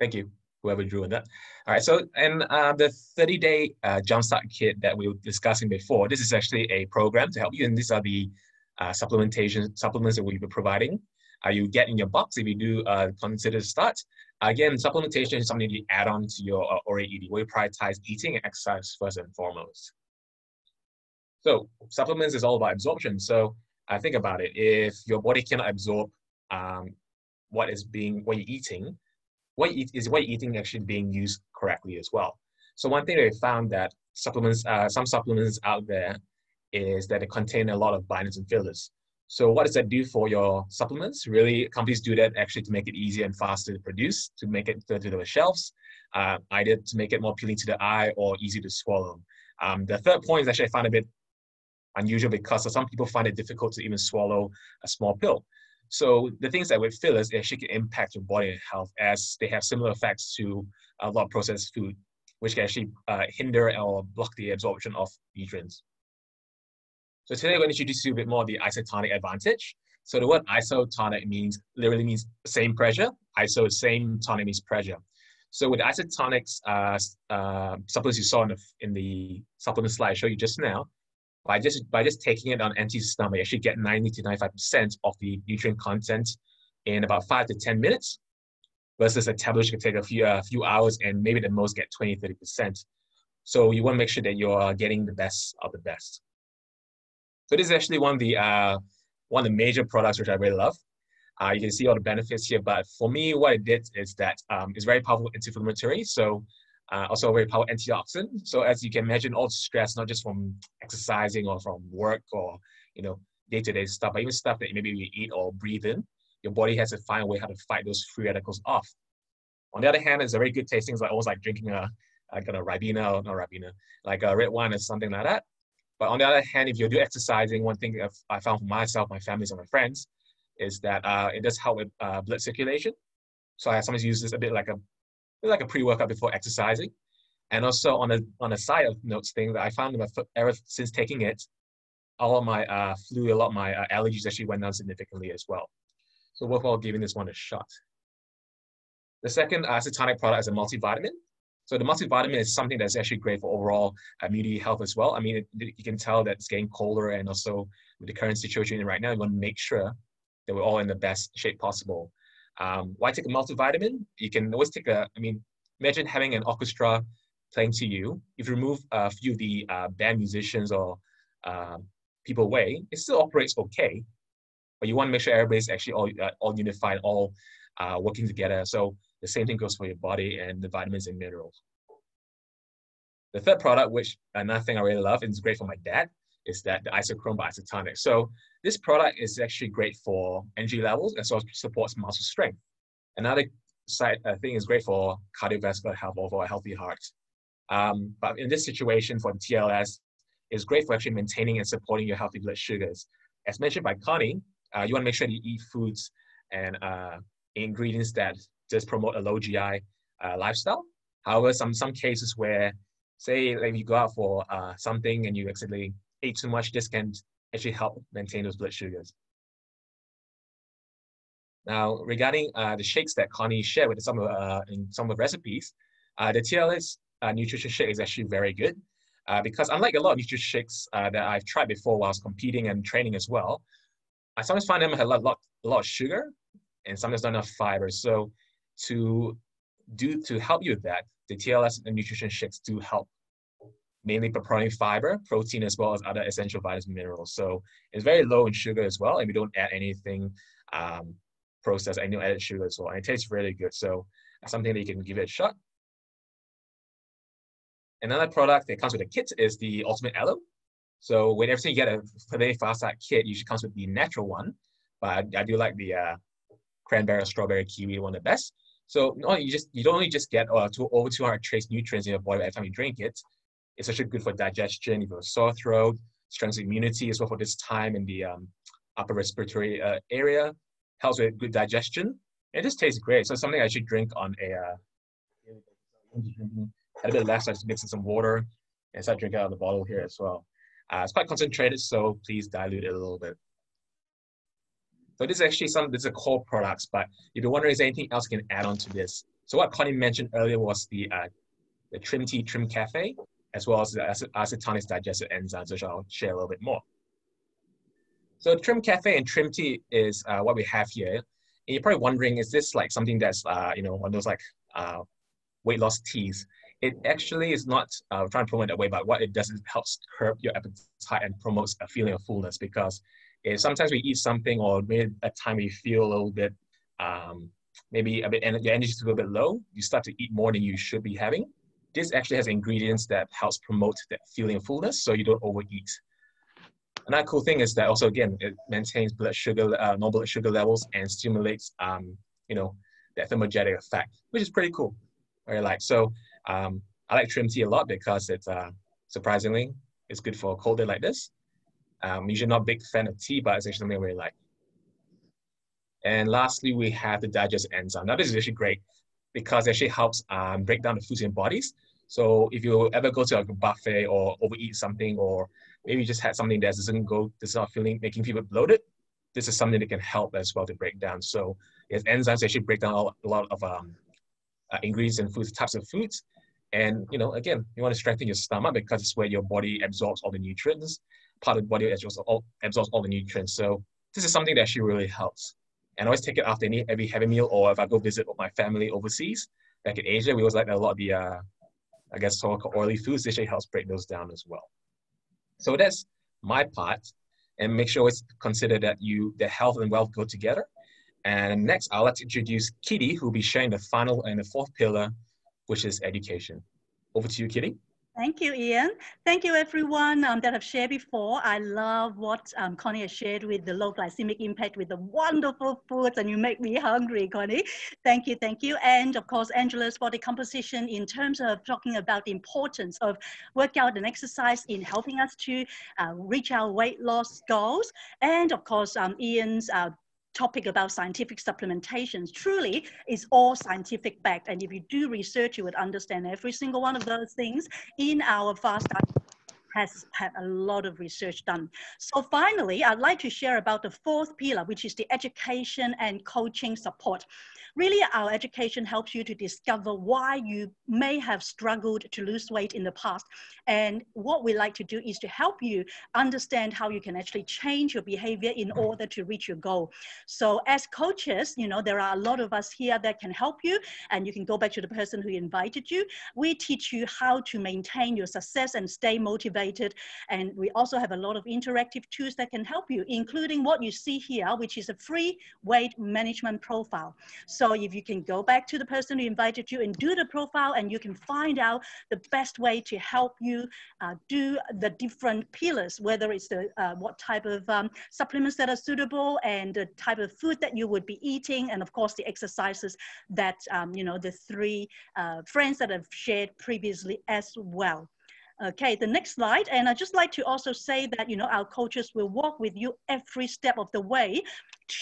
Speaker 1: Thank you, whoever drew that. All right, so and uh, the 30-day uh, jumpstart kit that we were discussing before, this is actually a program to help you, and these are the uh, supplementation supplements that we'll be providing uh, you get in your box if you do uh, consider start. Again, supplementation is something you add on to your uh, ORA eating. We prioritize eating and exercise first and foremost. So supplements is all about absorption. So I think about it. If your body cannot absorb um, what is being what you're eating, what you eat, is what you're eating actually being used correctly as well. So one thing that we found that supplements, uh, some supplements out there, is that they contain a lot of binders and fillers. So what does that do for your supplements? Really, companies do that actually to make it easier and faster to produce, to make it to the shelves, uh, either to make it more appealing to the eye or easy to swallow. Um, the third point is actually I find a bit unusual because some people find it difficult to even swallow a small pill. So the things that with fillers actually can impact your body health as they have similar effects to a lot of processed food, which can actually uh, hinder or block the absorption of nutrients. So today we're going to introduce you a bit more the isotonic advantage. So the word isotonic means literally means same pressure. Iso same tonic means pressure. So with isotonics uh, uh, supplements you saw in the, in the supplement slide I showed you just now, by just by just taking it on empty stomach, you actually get 90 to 95% of the nutrient content in about five to 10 minutes, versus a tablet which could take a few a few hours and maybe the most get 20, 30%. So you want to make sure that you're getting the best of the best. So this is actually one of the uh, one of the major products which I really love. Uh, you can see all the benefits here, but for me, what it did is that um, it's very powerful anti-inflammatory. So Uh, also a very powerful antioxidant. So as you can imagine, all stress, not just from exercising or from work or, you know, day-to-day stuff, but even stuff that maybe you eat or breathe in, your body has to find a way how to fight those free radicals off. On the other hand, it's a very good tasting. It's like almost like drinking a like a Ribena or not Ribena, like a red wine or something like that. But on the other hand, if you do exercising, one thing I found for myself, my families, and my friends is that uh, it does help with uh, blood circulation. So I sometimes use this a bit like a like a pre-workout before exercising. And also on a on a side of notes thing that I found my, ever since taking it, all of my uh, flu, a lot of my uh, allergies actually went down significantly as well. So worthwhile giving this one a shot. The second isotonic product is a multivitamin. So the multivitamin is something that's actually great for overall immunity health as well. I mean, it, you can tell that it's getting colder and also with the current situation right now, you want to make sure that we're all in the best shape possible. Um, why take a multivitamin? You can always take a, I mean, imagine having an orchestra playing to you. If you remove a few of the uh, band musicians or uh, people away, it still operates okay. But you want to make sure everybody's actually all, uh, all unified, all uh, working together. So the same thing goes for your body and the vitamins and minerals. The third product, which another thing I really love and is great for my dad, is that the Isochrome by Isotonix. So this product is actually great for energy levels as well as supports muscle strength. Another side uh, thing is great for cardiovascular health or for a healthy heart. Um, but in this situation for the TLS, it's great for actually maintaining and supporting your healthy blood sugars. As mentioned by Connie, uh, you want to make sure you eat foods and uh, ingredients that just promote a low GI uh, lifestyle. However, some some cases where, say, like you go out for uh, something and you accidentally ate too much, this can actually help maintain those blood sugars. Now, regarding uh, the shakes that Connie shared with some of uh, in some of the recipes, uh, the TLS uh, nutrition shake is actually very good uh, because unlike a lot of nutrition shakes uh, that I've tried before was competing and training as well, I sometimes find them have a lot, lot, a lot of sugar and sometimes not enough fiber. So to do to help you with that, the TLS and nutrition shakes do help mainly providing fiber, protein, as well as other essential vitamins and minerals. So it's very low in sugar as well, and we don't add anything um, processed, any added sugar as well. And it tastes really good. So something that you can give it a shot. Another product that comes with a kit is the Ultimate Aloe. So whenever you get a very fast start kit, usually comes with the natural one, but I, I do like the uh, cranberry, strawberry, kiwi one of the best. So you just you don't only just get uh, to, over 200 trace nutrients in your body every time you drink it. It's actually good for digestion, if you have a sore throat, strengthens immunity as well for this time in the um, upper respiratory uh, area, helps with good digestion. It just tastes great. So something I should drink on a uh, a bit less. I just mix in some water and start drinking out of the bottle here as well. Uh, it's quite concentrated, so please dilute it a little bit. So this is actually some, this is a core products, but if you're wondering is there anything else you can add on to this? So what Connie mentioned earlier was the, uh, the Trim Tea Trim Cafe, as well as the Isotonix digestive enzymes, which I'll share a little bit more. So Trim Cafe and Trim Tea is uh, what we have here. And you're probably wondering, is this like something that's, uh, you know, one of those like uh, weight loss teas? It actually is not uh, trying to promote that way, but what it does is it helps curb your appetite and promotes a feeling of fullness because sometimes we eat something or maybe at time you feel a little bit um, maybe a bit and your energy is a little bit low you start to eat more than you should be having. This actually has ingredients that helps promote that feeling of fullness so you don't overeat. Another cool thing is that also again it maintains blood sugar uh, normal blood sugar levels and stimulates um, you know that thermogenic effect which is pretty cool. Very like so um, i like trim tea a lot because it's uh, surprisingly it's good for a cold day like this um, usually not a big fan of tea, but it's actually something I really like. And lastly, we have the digest enzyme. Now, this is actually great because it actually helps um, break down the foods in bodies. So if you ever go to a buffet or overeat something, or maybe you just had something that doesn't go, does not feeling making people bloated, this is something that can help as well to break down. So yes, enzymes actually break down a lot of um, uh, ingredients and foods, types of foods. And you know, again, you want to strengthen your stomach because it's where your body absorbs all the nutrients part of the body absorbs all, absorbs all the nutrients. So this is something that actually really helps. And I always take it after any every heavy meal or if I go visit with my family overseas, back in Asia, we always like a lot of the, uh, I guess, so called oily foods. This actually helps break those down as well. So that's my part. And make sure always consider that you, the health and wealth go together. And next, like to introduce Kitty, who will be sharing the final and the fourth pillar, which is education. over to you, Kitty.
Speaker 3: Thank you, Ian. Thank you, everyone um, that have shared before. I love what um, Connie has shared with the low glycemic impact with the wonderful foods, and you make me hungry, Connie. Thank you, thank you. And of course, Angela's body composition in terms of talking about the importance of workout and exercise in helping us to uh, reach our weight loss goals. And of course, um, Ian's uh, topic about scientific supplementations truly is all scientific backed. And if you do research, you would understand every single one of those things in our fast has had a lot of research done. So finally, I'd like to share about the fourth pillar, which is the education and coaching support. Really, our education helps you to discover why you may have struggled to lose weight in the past. And what we like to do is to help you understand how you can actually change your behavior in mm-hmm. order to reach your goal. So as coaches, you know, there are a lot of us here that can help you and you can go back to the person who invited you. We teach you how to maintain your success and stay motivated. And we also have a lot of interactive tools that can help you, including what you see here, which is a free weight management profile. So so if you can go back to the person who invited you and do the profile and you can find out the best way to help you uh, do the different pillars, whether it's the uh, what type of um, supplements that are suitable and the type of food that you would be eating, and of course the exercises that, um, you know, the three uh, friends that have shared previously as well. Okay, the next slide. And I'd just like to also say that, you know, our coaches will walk with you every step of the way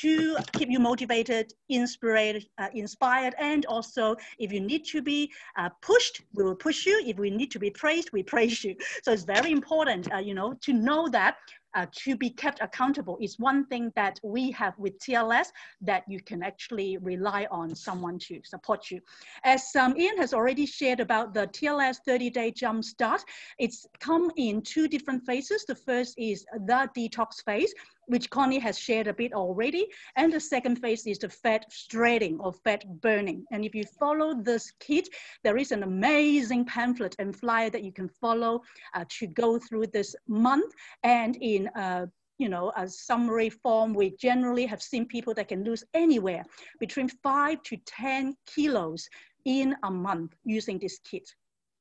Speaker 3: to keep you motivated, inspired, uh, inspired, and also if you need to be uh, pushed, we will push you. If we need to be praised, we praise you. So it's very important, uh, you know, to know that uh, to be kept accountable is one thing that we have with TLS that you can actually rely on someone to support you. As um, Ian has already shared about the TLS 30-day jump start, it's come in two different phases. The first is the detox phase, which Connie has shared a bit already. And the second phase is the fat shredding or fat burning. And if you follow this kit, there is an amazing pamphlet and flyer that you can follow uh, to go through this month. And in uh, you know, a summary form, we generally have seen people that can lose anywhere between five to 10 kilos in a month using this kit.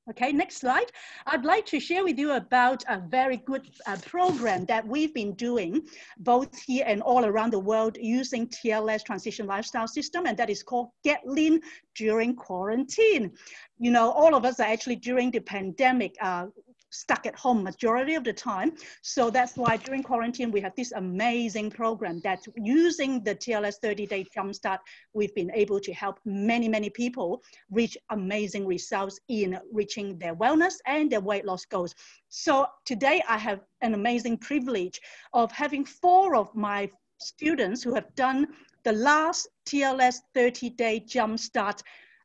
Speaker 3: Okay, next slide. I'd like to share with you about a very good uh, program that we've been doing both here and all around the world using TLS Transition Lifestyle System, and that is called Get Lean during quarantine. You know, all of us are actually during the pandemic uh, stuck at home majority of the time. So that's why during quarantine, we have this amazing program that using the TLS 30 day jumpstart, we've been able to help many, many people reach amazing results in reaching their wellness and their weight loss goals. So today I have an amazing privilege of having four of my students who have done the last TLS 30 day jumpstart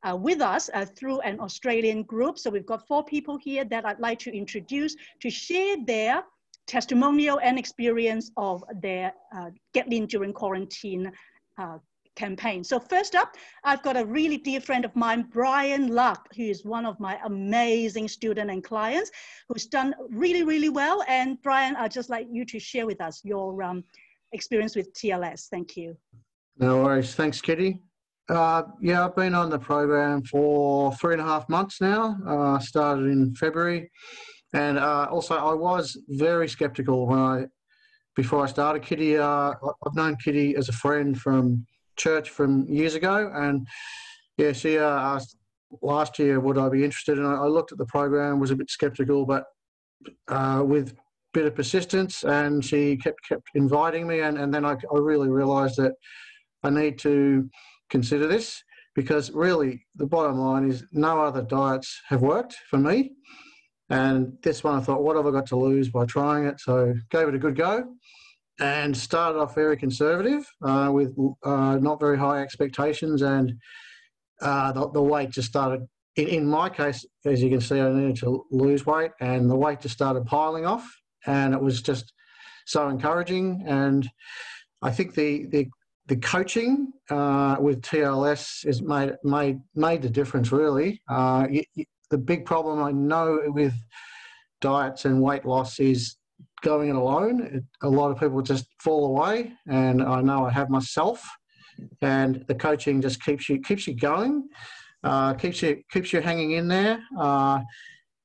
Speaker 3: uh, with us uh, through an Australian group. So we've got four people here that I'd like to introduce to share their testimonial and experience of their uh, Get Lean during quarantine uh, campaign. So first up, I've got a really dear friend of mine, Brian Luck, who is one of my amazing student and clients who's done really, really well. And Brian, I'd just like you to share with us your um, experience with TLS. Thank you.
Speaker 6: No worries. Thanks, Kitty. Uh, yeah, I've been on the program for three and a half months now. Uh, started in February, and uh, also I was very sceptical when I before I started. Kitty, uh, I've known Kitty as a friend from church from years ago, and yeah, she uh, asked last year would I be interested, and I, I looked at the program, was a bit sceptical, but uh, with a bit of persistence, and she kept kept inviting me, and, and then I, I really realised that I need to consider this because really the bottom line is no other diets have worked for me. And this one I thought, what have I got to lose by trying it? So gave it a good go and started off very conservative uh, with uh, not very high expectations. And uh, the, the, weight just started, in, in my case, as you can see, I needed to lose weight and the weight just started piling off. And it was just so encouraging. And I think the, the the coaching uh, with TLS has made made made the difference. Really, uh, you, you, the big problem I know with diets and weight loss is going it alone. It, a lot of people just fall away, and I know I have myself. And the coaching just keeps you keeps you going. uh, keeps you keeps you hanging in there. Uh,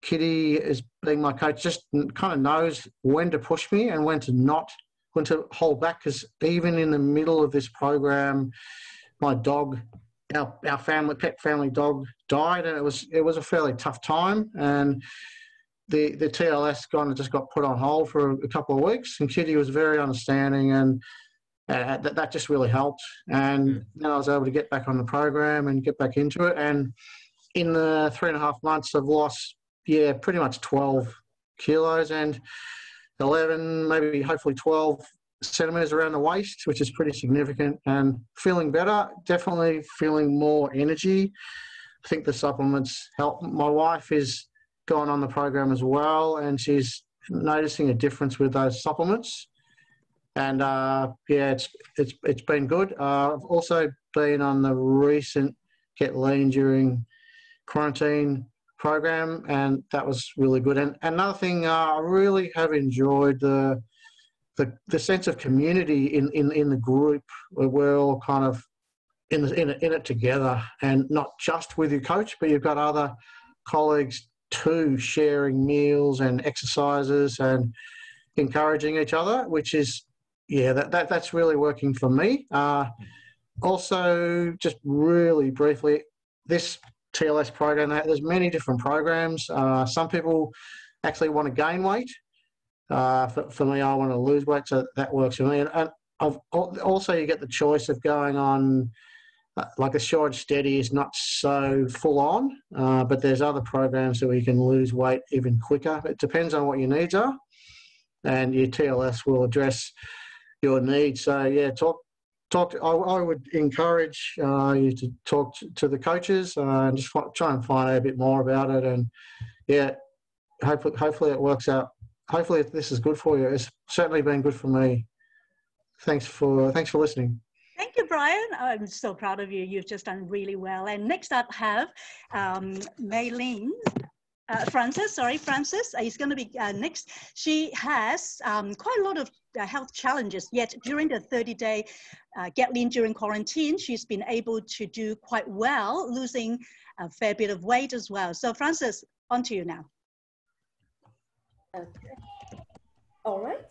Speaker 6: Kitty is being my coach, just kind of knows when to push me and when to not, when to hold back. Because even in the middle of this program, my dog, our, our family pet family dog died, and it was it was a fairly tough time. And the the TLS kind of just got put on hold for a couple of weeks, and Kitty was very understanding and. Uh, that, that just really helped. And then I was able to get back on the program and get back into it. And in the three and a half months, I've lost yeah, pretty much 12 kilos and 11, maybe hopefully 12 centimeters around the waist, which is pretty significant. And feeling better, definitely feeling more energy. I think the supplements help. My wife is going on the program as well, and she's noticing a difference with those supplements. And uh, yeah, it's it's it's been good. Uh, I've also been on the recent Get Lean during quarantine program, and that was really good. And another thing, uh, I really have enjoyed the, the the sense of community in in in the group we're all kind of in in it, in it together, and not just with your coach, but you've got other colleagues too sharing meals and exercises and encouraging each other, which is yeah, that, that that's really working for me. Uh, also, just really briefly, this TLS program. There's many different programs. Uh, some people actually want to gain weight. Uh, for, for, me, I want to lose weight, so that works for me. And, and also, you get the choice of going on, uh, like a short steady is not so full on, uh, but there's other programs that we can lose weight even quicker. It depends on what your needs are, and your TLS will address your needs. So yeah, talk talk. To, I, I, would encourage uh, you to talk to, to the coaches uh, and just try and find out a bit more about it. And yeah, hopefully, hopefully it works out. Hopefully, this is good for you. It's certainly been good for me. Thanks for thanks for listening.
Speaker 3: Thank you, Brian. I'm so proud of you. You've just done really well. And next up, have um, Mei Ling uh, Frances, sorry, Frances is going to be uh, next. She has um, quite a lot of uh, health challenges, yet during the 30-day uh, Get Lean during quarantine, she's been able to do quite well, losing a fair bit of weight as well. So Frances, on to you now.
Speaker 7: Okay. All right.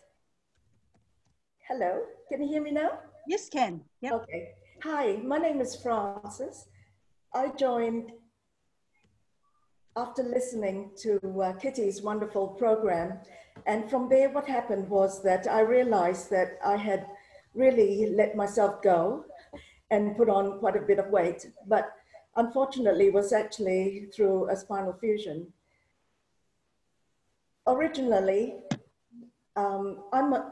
Speaker 7: Hello, can you hear me now?
Speaker 3: Yes, can.
Speaker 7: Yep. Okay. Hi, my name is Frances. I joined after listening to uh, Kitty's wonderful program. And from there, what happened was that I realized that I had really let myself go and put on quite a bit of weight. But unfortunately, was actually through a spinal fusion. Originally, um, I'm a,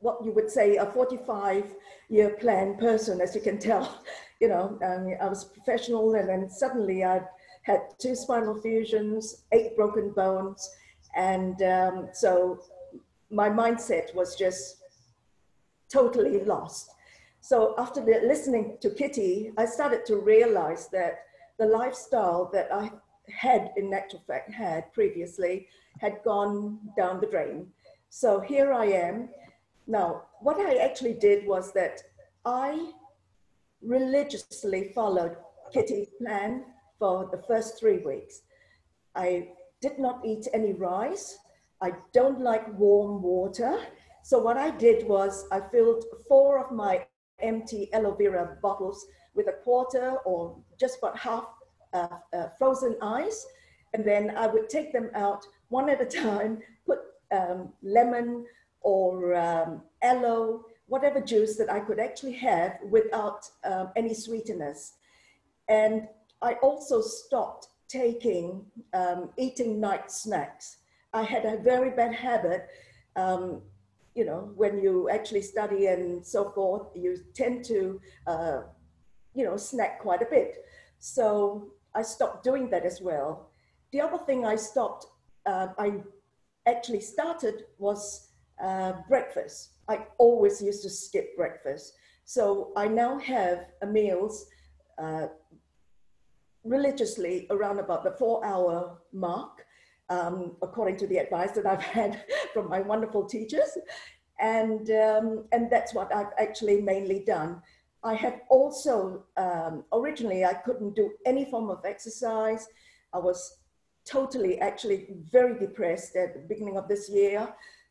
Speaker 7: what you would say a 45 year plan person, as you can tell. You know, um, I was professional and then suddenly I had two spinal fusions, eight broken bones. And um, so my mindset was just totally lost. So after the, listening to Kitty, I started to realize that the lifestyle that I had in actual fact had previously had gone down the drain. So here I am. Now, what I actually did was that I religiously followed Kitty's plan for the first three weeks. I did not eat any rice. I don't like warm water. So what I did was I filled four of my empty aloe vera bottles with a quarter or just about half uh, uh, frozen ice. And then I would take them out one at a time, put um, lemon or um, aloe, whatever juice that I could actually have without um, any sweeteners. And I also stopped taking, um, eating night snacks. I had a very bad habit. Um, you know, when you actually study and so forth, you tend to, uh, you know, snack quite a bit. So I stopped doing that as well. The other thing I stopped, uh, I actually started was uh, breakfast. I always used to skip breakfast. So I now have meals uh, religiously around about the four hour mark, um, according to the advice that I've had from my wonderful teachers. And, um, and that's what I've actually mainly done. I had also, um, originally, I couldn't do any form of exercise. I was totally, actually, very depressed at the beginning of this year.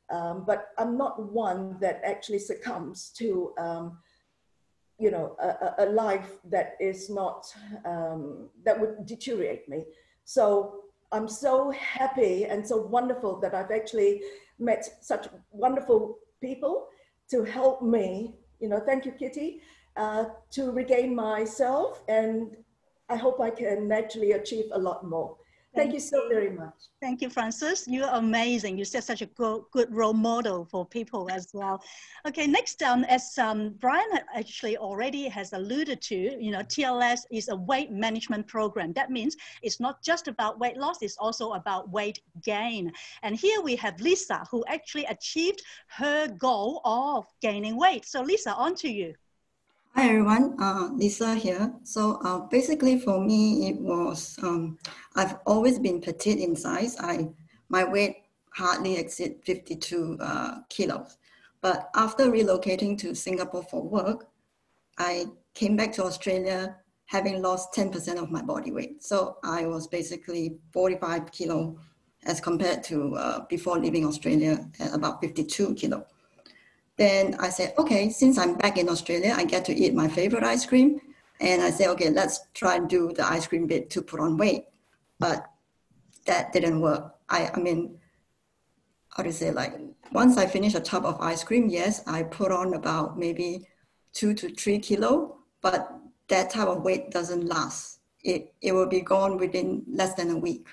Speaker 7: Um, but I'm not one that actually succumbs to, um, you know, a, a, life that is not, um, that would deteriorate me. So I'm so happy and so wonderful that I've actually met such wonderful people to help me. You know, thank you, Kitty, uh, to regain myself. And I hope I can actually achieve a lot more. Thank, you so very much.
Speaker 3: Thank you, Frances. You're amazing. You set such a good, good role model for people as well. Okay, next, um, as um, Brian actually already has alluded to, you know, TLS is a weight management program. That means it's not just about weight loss, it's also about weight gain. And here we have Lisa, who actually achieved her goal of gaining weight. So Lisa, on to you.
Speaker 8: Hi everyone, uh, Lisa here. So uh, basically for me, it was, um, I've always been petite in size. I, my weight hardly exceed 52 uh, kilos. But after relocating to Singapore for work, I came back to Australia having lost 10% of my body weight. So I was basically 45 kilo as compared to uh, before leaving Australia at about 52 kilo. Then I said, okay, since I'm back in Australia, I get to eat my favorite ice cream. And I said, okay, let's try and do the ice cream bit to put on weight. But that didn't work. I, I mean, how to say, like, once I finish a tub of ice cream, yes, I put on about maybe two to three kilo, but that type of weight doesn't last. It, it will be gone within less than a week.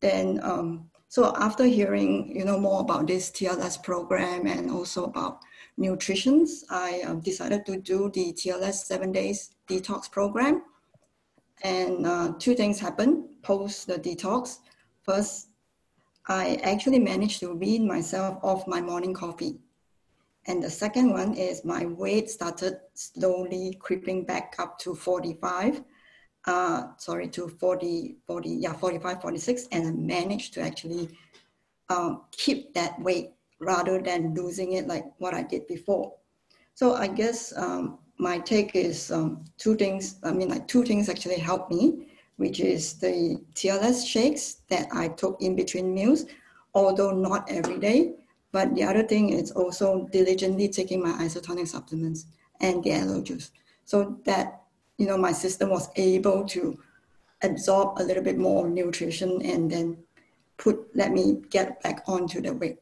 Speaker 8: Then um, so after hearing, you know, more about this TLS program and also about nutrition, I uh, decided to do the TLS seven days detox program. And uh, two things happened post the detox. First, I actually managed to wean myself off my morning coffee. And the second one is my weight started slowly creeping back up to 45 uh, sorry, to 40, 40, yeah, 45, 46, and I managed to actually um, keep that weight rather than losing it like what I did before. So I guess um, my take is um, two things, I mean like two things actually helped me, which is the TLS shakes that I took in between meals, although not every day. But the other thing is also diligently taking my isotonic supplements and the aloe juice. So that you know, my system was able to absorb a little bit more nutrition and then put, let me get back onto the weight.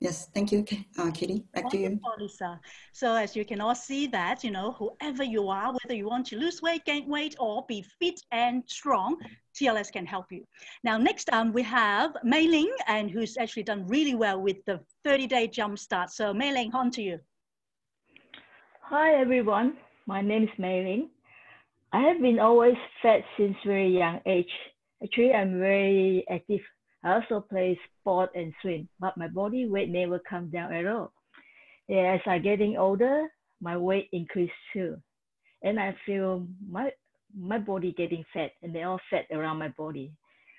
Speaker 8: Yes, thank you, uh, Kitty. Back to you.
Speaker 3: Lisa. So as you can all see that, you know, whoever you are, whether you want to lose weight, gain weight, or be fit and strong, TLS can help you. Now, next um, we have Mei Ling, and who's actually done really well with the 30-day jump start. So Mei Ling, on to you.
Speaker 9: Hi, everyone. My name is Mei Ling. I have been always fat since very young age. Actually, I'm very active. I also play sport and swim, but my body weight never come down at all. As I getting older, my weight increased too, and I feel my my body getting fat, and they all fat around my body.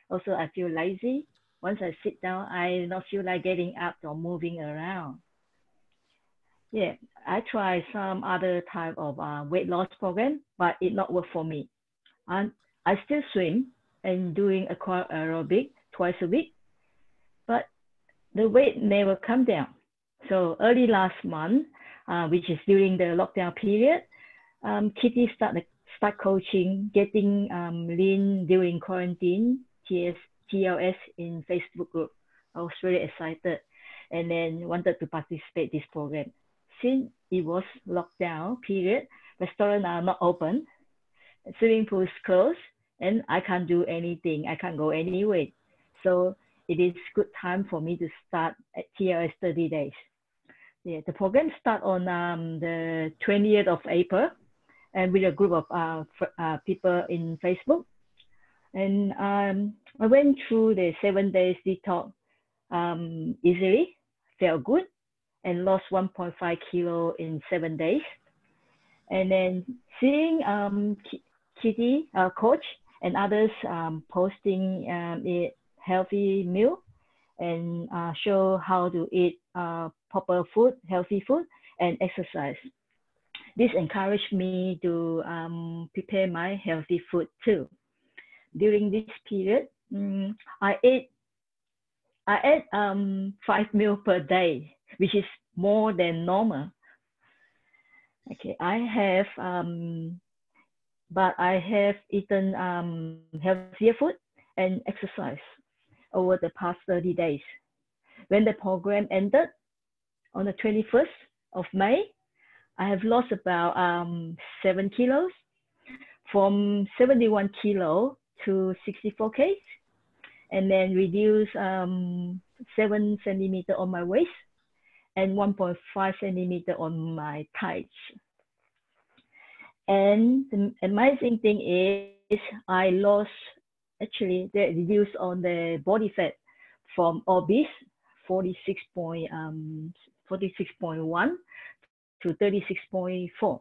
Speaker 9: Also, I feel lazy. Once I sit down, I not feel like getting up or moving around. Yeah, I tried some other type of uh, weight loss program, but it not work for me. And I still swim and doing aqua aerobic twice a week, but the weight never come down. So early last month, uh, which is during the lockdown period, um, Kitty started start coaching, getting um, lean during quarantine, TS, TLS in Facebook group. I was really excited and then wanted to participate this program since it was lockdown period, restaurants are not open, swimming pools closed, and I can't do anything. I can't go anywhere. So it is good time for me to start at TLS 30 days. Yeah, the program start on um, the 20th of April and with a group of uh, uh, people in Facebook. And um, I went through the seven days detox um, easily, felt good and lost 1.5 kilo in seven days. And then seeing um, Kitty, uh, coach, and others um, posting um, a healthy meal and uh, show how to eat uh, proper food, healthy food, and exercise. this encouraged me to um, prepare my healthy food too. During this period, um, I ate I ate um, five meals per day, which is more than normal. Okay, I have, um, but I have eaten um, healthier food and exercise over the past 30 days. When the program ended on the 21st of May, I have lost about um, seven kilos from 71 kilo to 64 kg and then reduce um, seven centimeter on my waist and 1.5 centimeter on my thighs. And the amazing thing is I lost, actually, they reduced on the body fat from obese, 46 point, um, 46.1 to 36.4.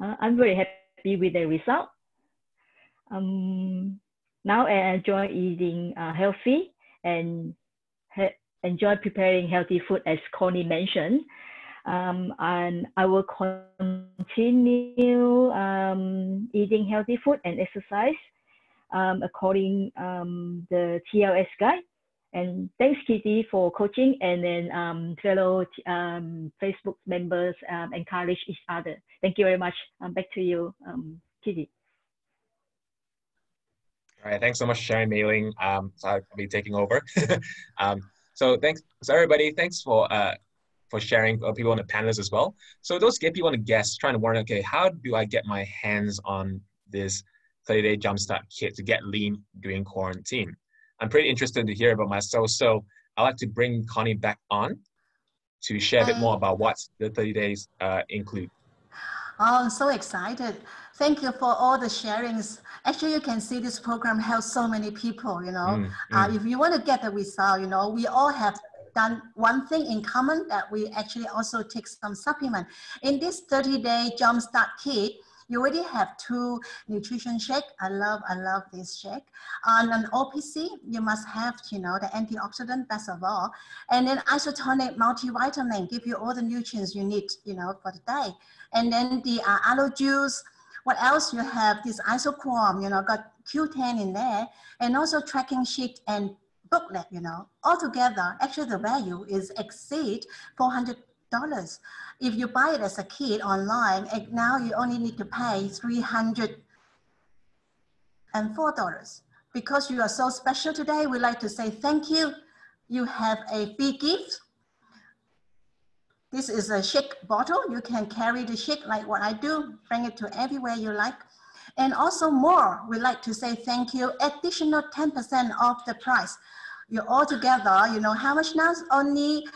Speaker 9: Uh, I'm very happy with the result. Um, now I enjoy eating uh, healthy and enjoy preparing healthy food as Connie mentioned. Um, and I will continue um, eating healthy food and exercise um, according um, the TLS guide. And thanks, Kitty, for coaching and then um, fellow um, Facebook members encourage each other. Thank you very much. back to you, Kitty.
Speaker 1: All right, thanks so much Mei Um, so I'll be taking over. um, so thanks, so everybody, thanks for uh, for sharing uh, people on the panelists as well. So those get people on the guests trying to wonder, okay, how do I get my hands on this 30-day jumpstart kit to get lean during quarantine? I'm pretty interested to hear about myself. So I'd like to bring Connie back on to share a bit more about what the 30 days uh, include.
Speaker 5: Oh, I'm so excited. Thank you for all the sharings. Actually, you can see this program helps so many people, you know. Mm, uh, mm. if you want to get the result, you know, we all have done one thing in common that we actually also take some supplement. In this 30-day jumpstart kit, you already have two nutrition shake. I love, I love this shake. On an OPC, you must have, you know, the antioxidant best of all. And then Isotonix multivitamin give you all the nutrients you need, you know, for the day. And then the uh, aloe juice, what else you have? This isochrome, you know, got Q10 in there, and also tracking sheet and booklet, you know, altogether, actually the value is exceed $400. If you buy it as a kit online, now you only need to pay $304. Because you are so special today, we'd like to say thank you. You have a free gift this is a shake bottle. You can carry the shake like what I do, bring it to everywhere you like. And also more, we like to say thank you, additional 10% off the price. You all together, you know how much now? Only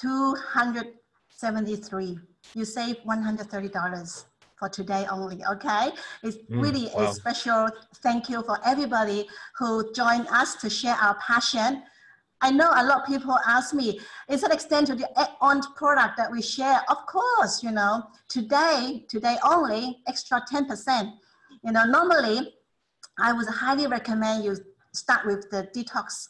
Speaker 5: 273. You save $130 for today only, okay? It's mm, really wow. a special thank you for everybody who joined us to share our passion I know a lot of people ask me, is it extend to the add-on product that we share? Of course, you know, today, today only, extra 10%. You know, normally, I would highly recommend you start with the detox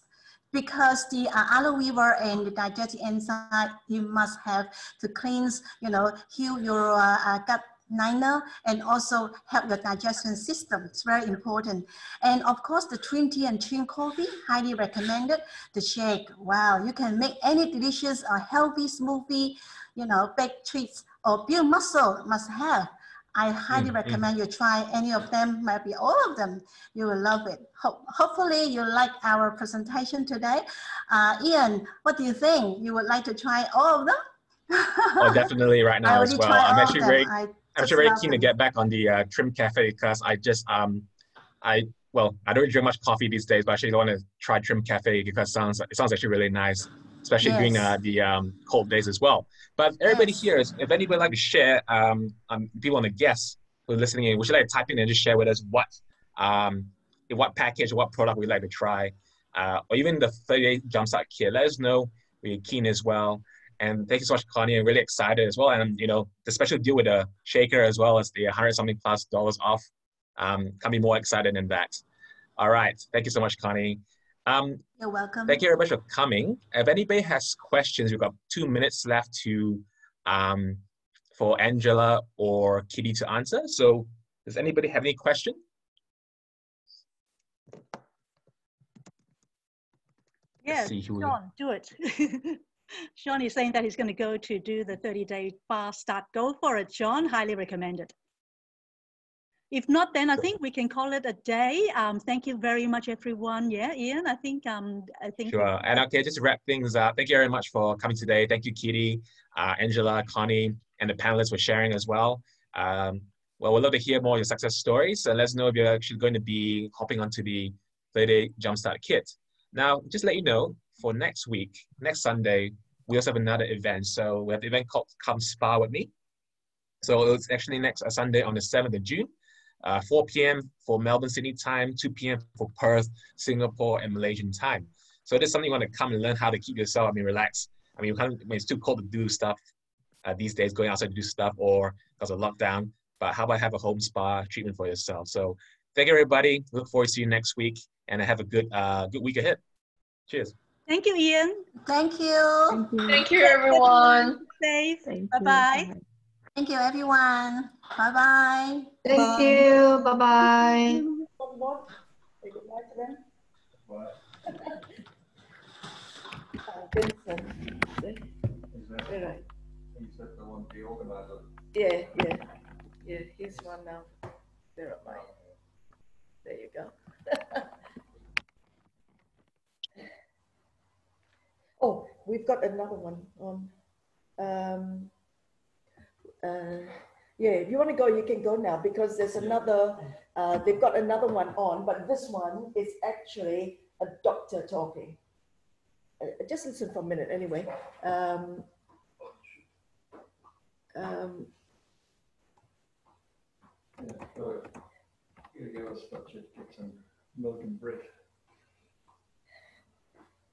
Speaker 5: because the uh, aloe and the digestive enzyme, you must have to cleanse, you know, heal your uh gut liner and also help your digestion system. It's very important. And of course, the trim tea and trim coffee, highly recommended. The shake, wow, you can make any delicious or healthy smoothie, you know, baked treats or build muscle must have. I highly mm, recommend you try any of them, maybe all of them. You will love it. Ho hopefully you like our presentation today. Uh, Ian, what do you think? You would like to try all of them?
Speaker 1: oh, definitely right now as well. I'm actually very, I actually very keen to get back on the uh, Trim Cafe because I just um I well I don't drink much coffee these days, but I actually want to try Trim Cafe because it sounds it sounds actually really nice, especially yes. during uh, the um, cold days as well. But everybody yes. here, is, if anybody would like to share, um, um people on the guests who are listening in, would you like to type in and just share with us what um what package what product we'd like to try, uh, or even the 38 jumpstart kit? Let us know. We're keen as well. And thank you so much, Connie. I'm really excited as well. And, you know, the special deal with the shaker as well as the 100 something plus dollars off. Um, can't be more excited than that. All right. Thank you so much, Connie.
Speaker 5: Um, You're welcome.
Speaker 1: Thank you very much for coming. If anybody has questions, we've got two minutes left to um, for Angela or Kitty to answer. So does anybody have any question?
Speaker 3: Yes,
Speaker 1: see who-
Speaker 3: Sean, do it. Sean is saying that he's going to go to do the 30-day fast start. Go for it, Sean. Highly recommended. If not, then I think we can call it a day. Um, thank you very much, everyone. Yeah, Ian, I think um, I think
Speaker 1: Sure. And okay, just to wrap things up, thank you very much for coming today. Thank you, Kitty, uh, Angela, Connie, and the panelists for sharing as well. Um, well, we'd love to hear more of your success stories. So let us know if you're actually going to be hopping onto the 30 Day Jumpstart Kit. Now, just let you know, for next week, next Sunday, we also have another event. So we have an event called Come Spa With Me. So it's actually next uh, Sunday on the 7th of June, uh, 4 p.m. for Melbourne, Sydney time, 2 p.m. for Perth, Singapore, and Malaysian time. So this is something you want to come and learn how to keep yourself, I mean, relax. I mean, kind of, I mean, it's too cold to do stuff uh, these days, going outside to do stuff or because of lockdown. But how about have a home spa treatment for yourself? So thank you, everybody. Look forward to see you next week and have a good, uh, good week ahead. Cheers.
Speaker 3: Thank you, Ian.
Speaker 5: Thank you.
Speaker 2: Thank you, everyone.
Speaker 3: Safe. Bye-bye.
Speaker 5: Thank you, everyone. Bye bye.
Speaker 8: Bye.
Speaker 10: Thank you. Bye bye.
Speaker 7: One more. Say goodbye to them. Vincent. See? All right. Yeah, yeah, yeah, he's one now. There am I. There you go. Oh, we've got another one on. Um, uh, yeah, if you want to go, you can go now because there's another, uh, they've got another one on, but this one is actually a doctor talking. Uh, just listen for a minute anyway. Um, um,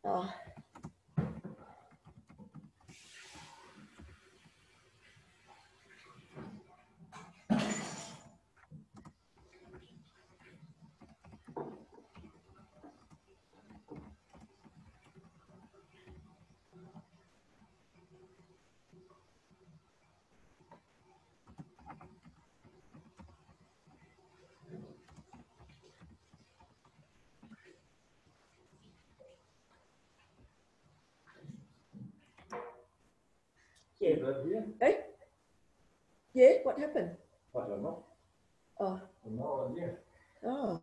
Speaker 7: uh, yeah. Eh? Yeah, what happened?
Speaker 11: I don't know.
Speaker 7: Oh,
Speaker 11: No idea.
Speaker 7: oh.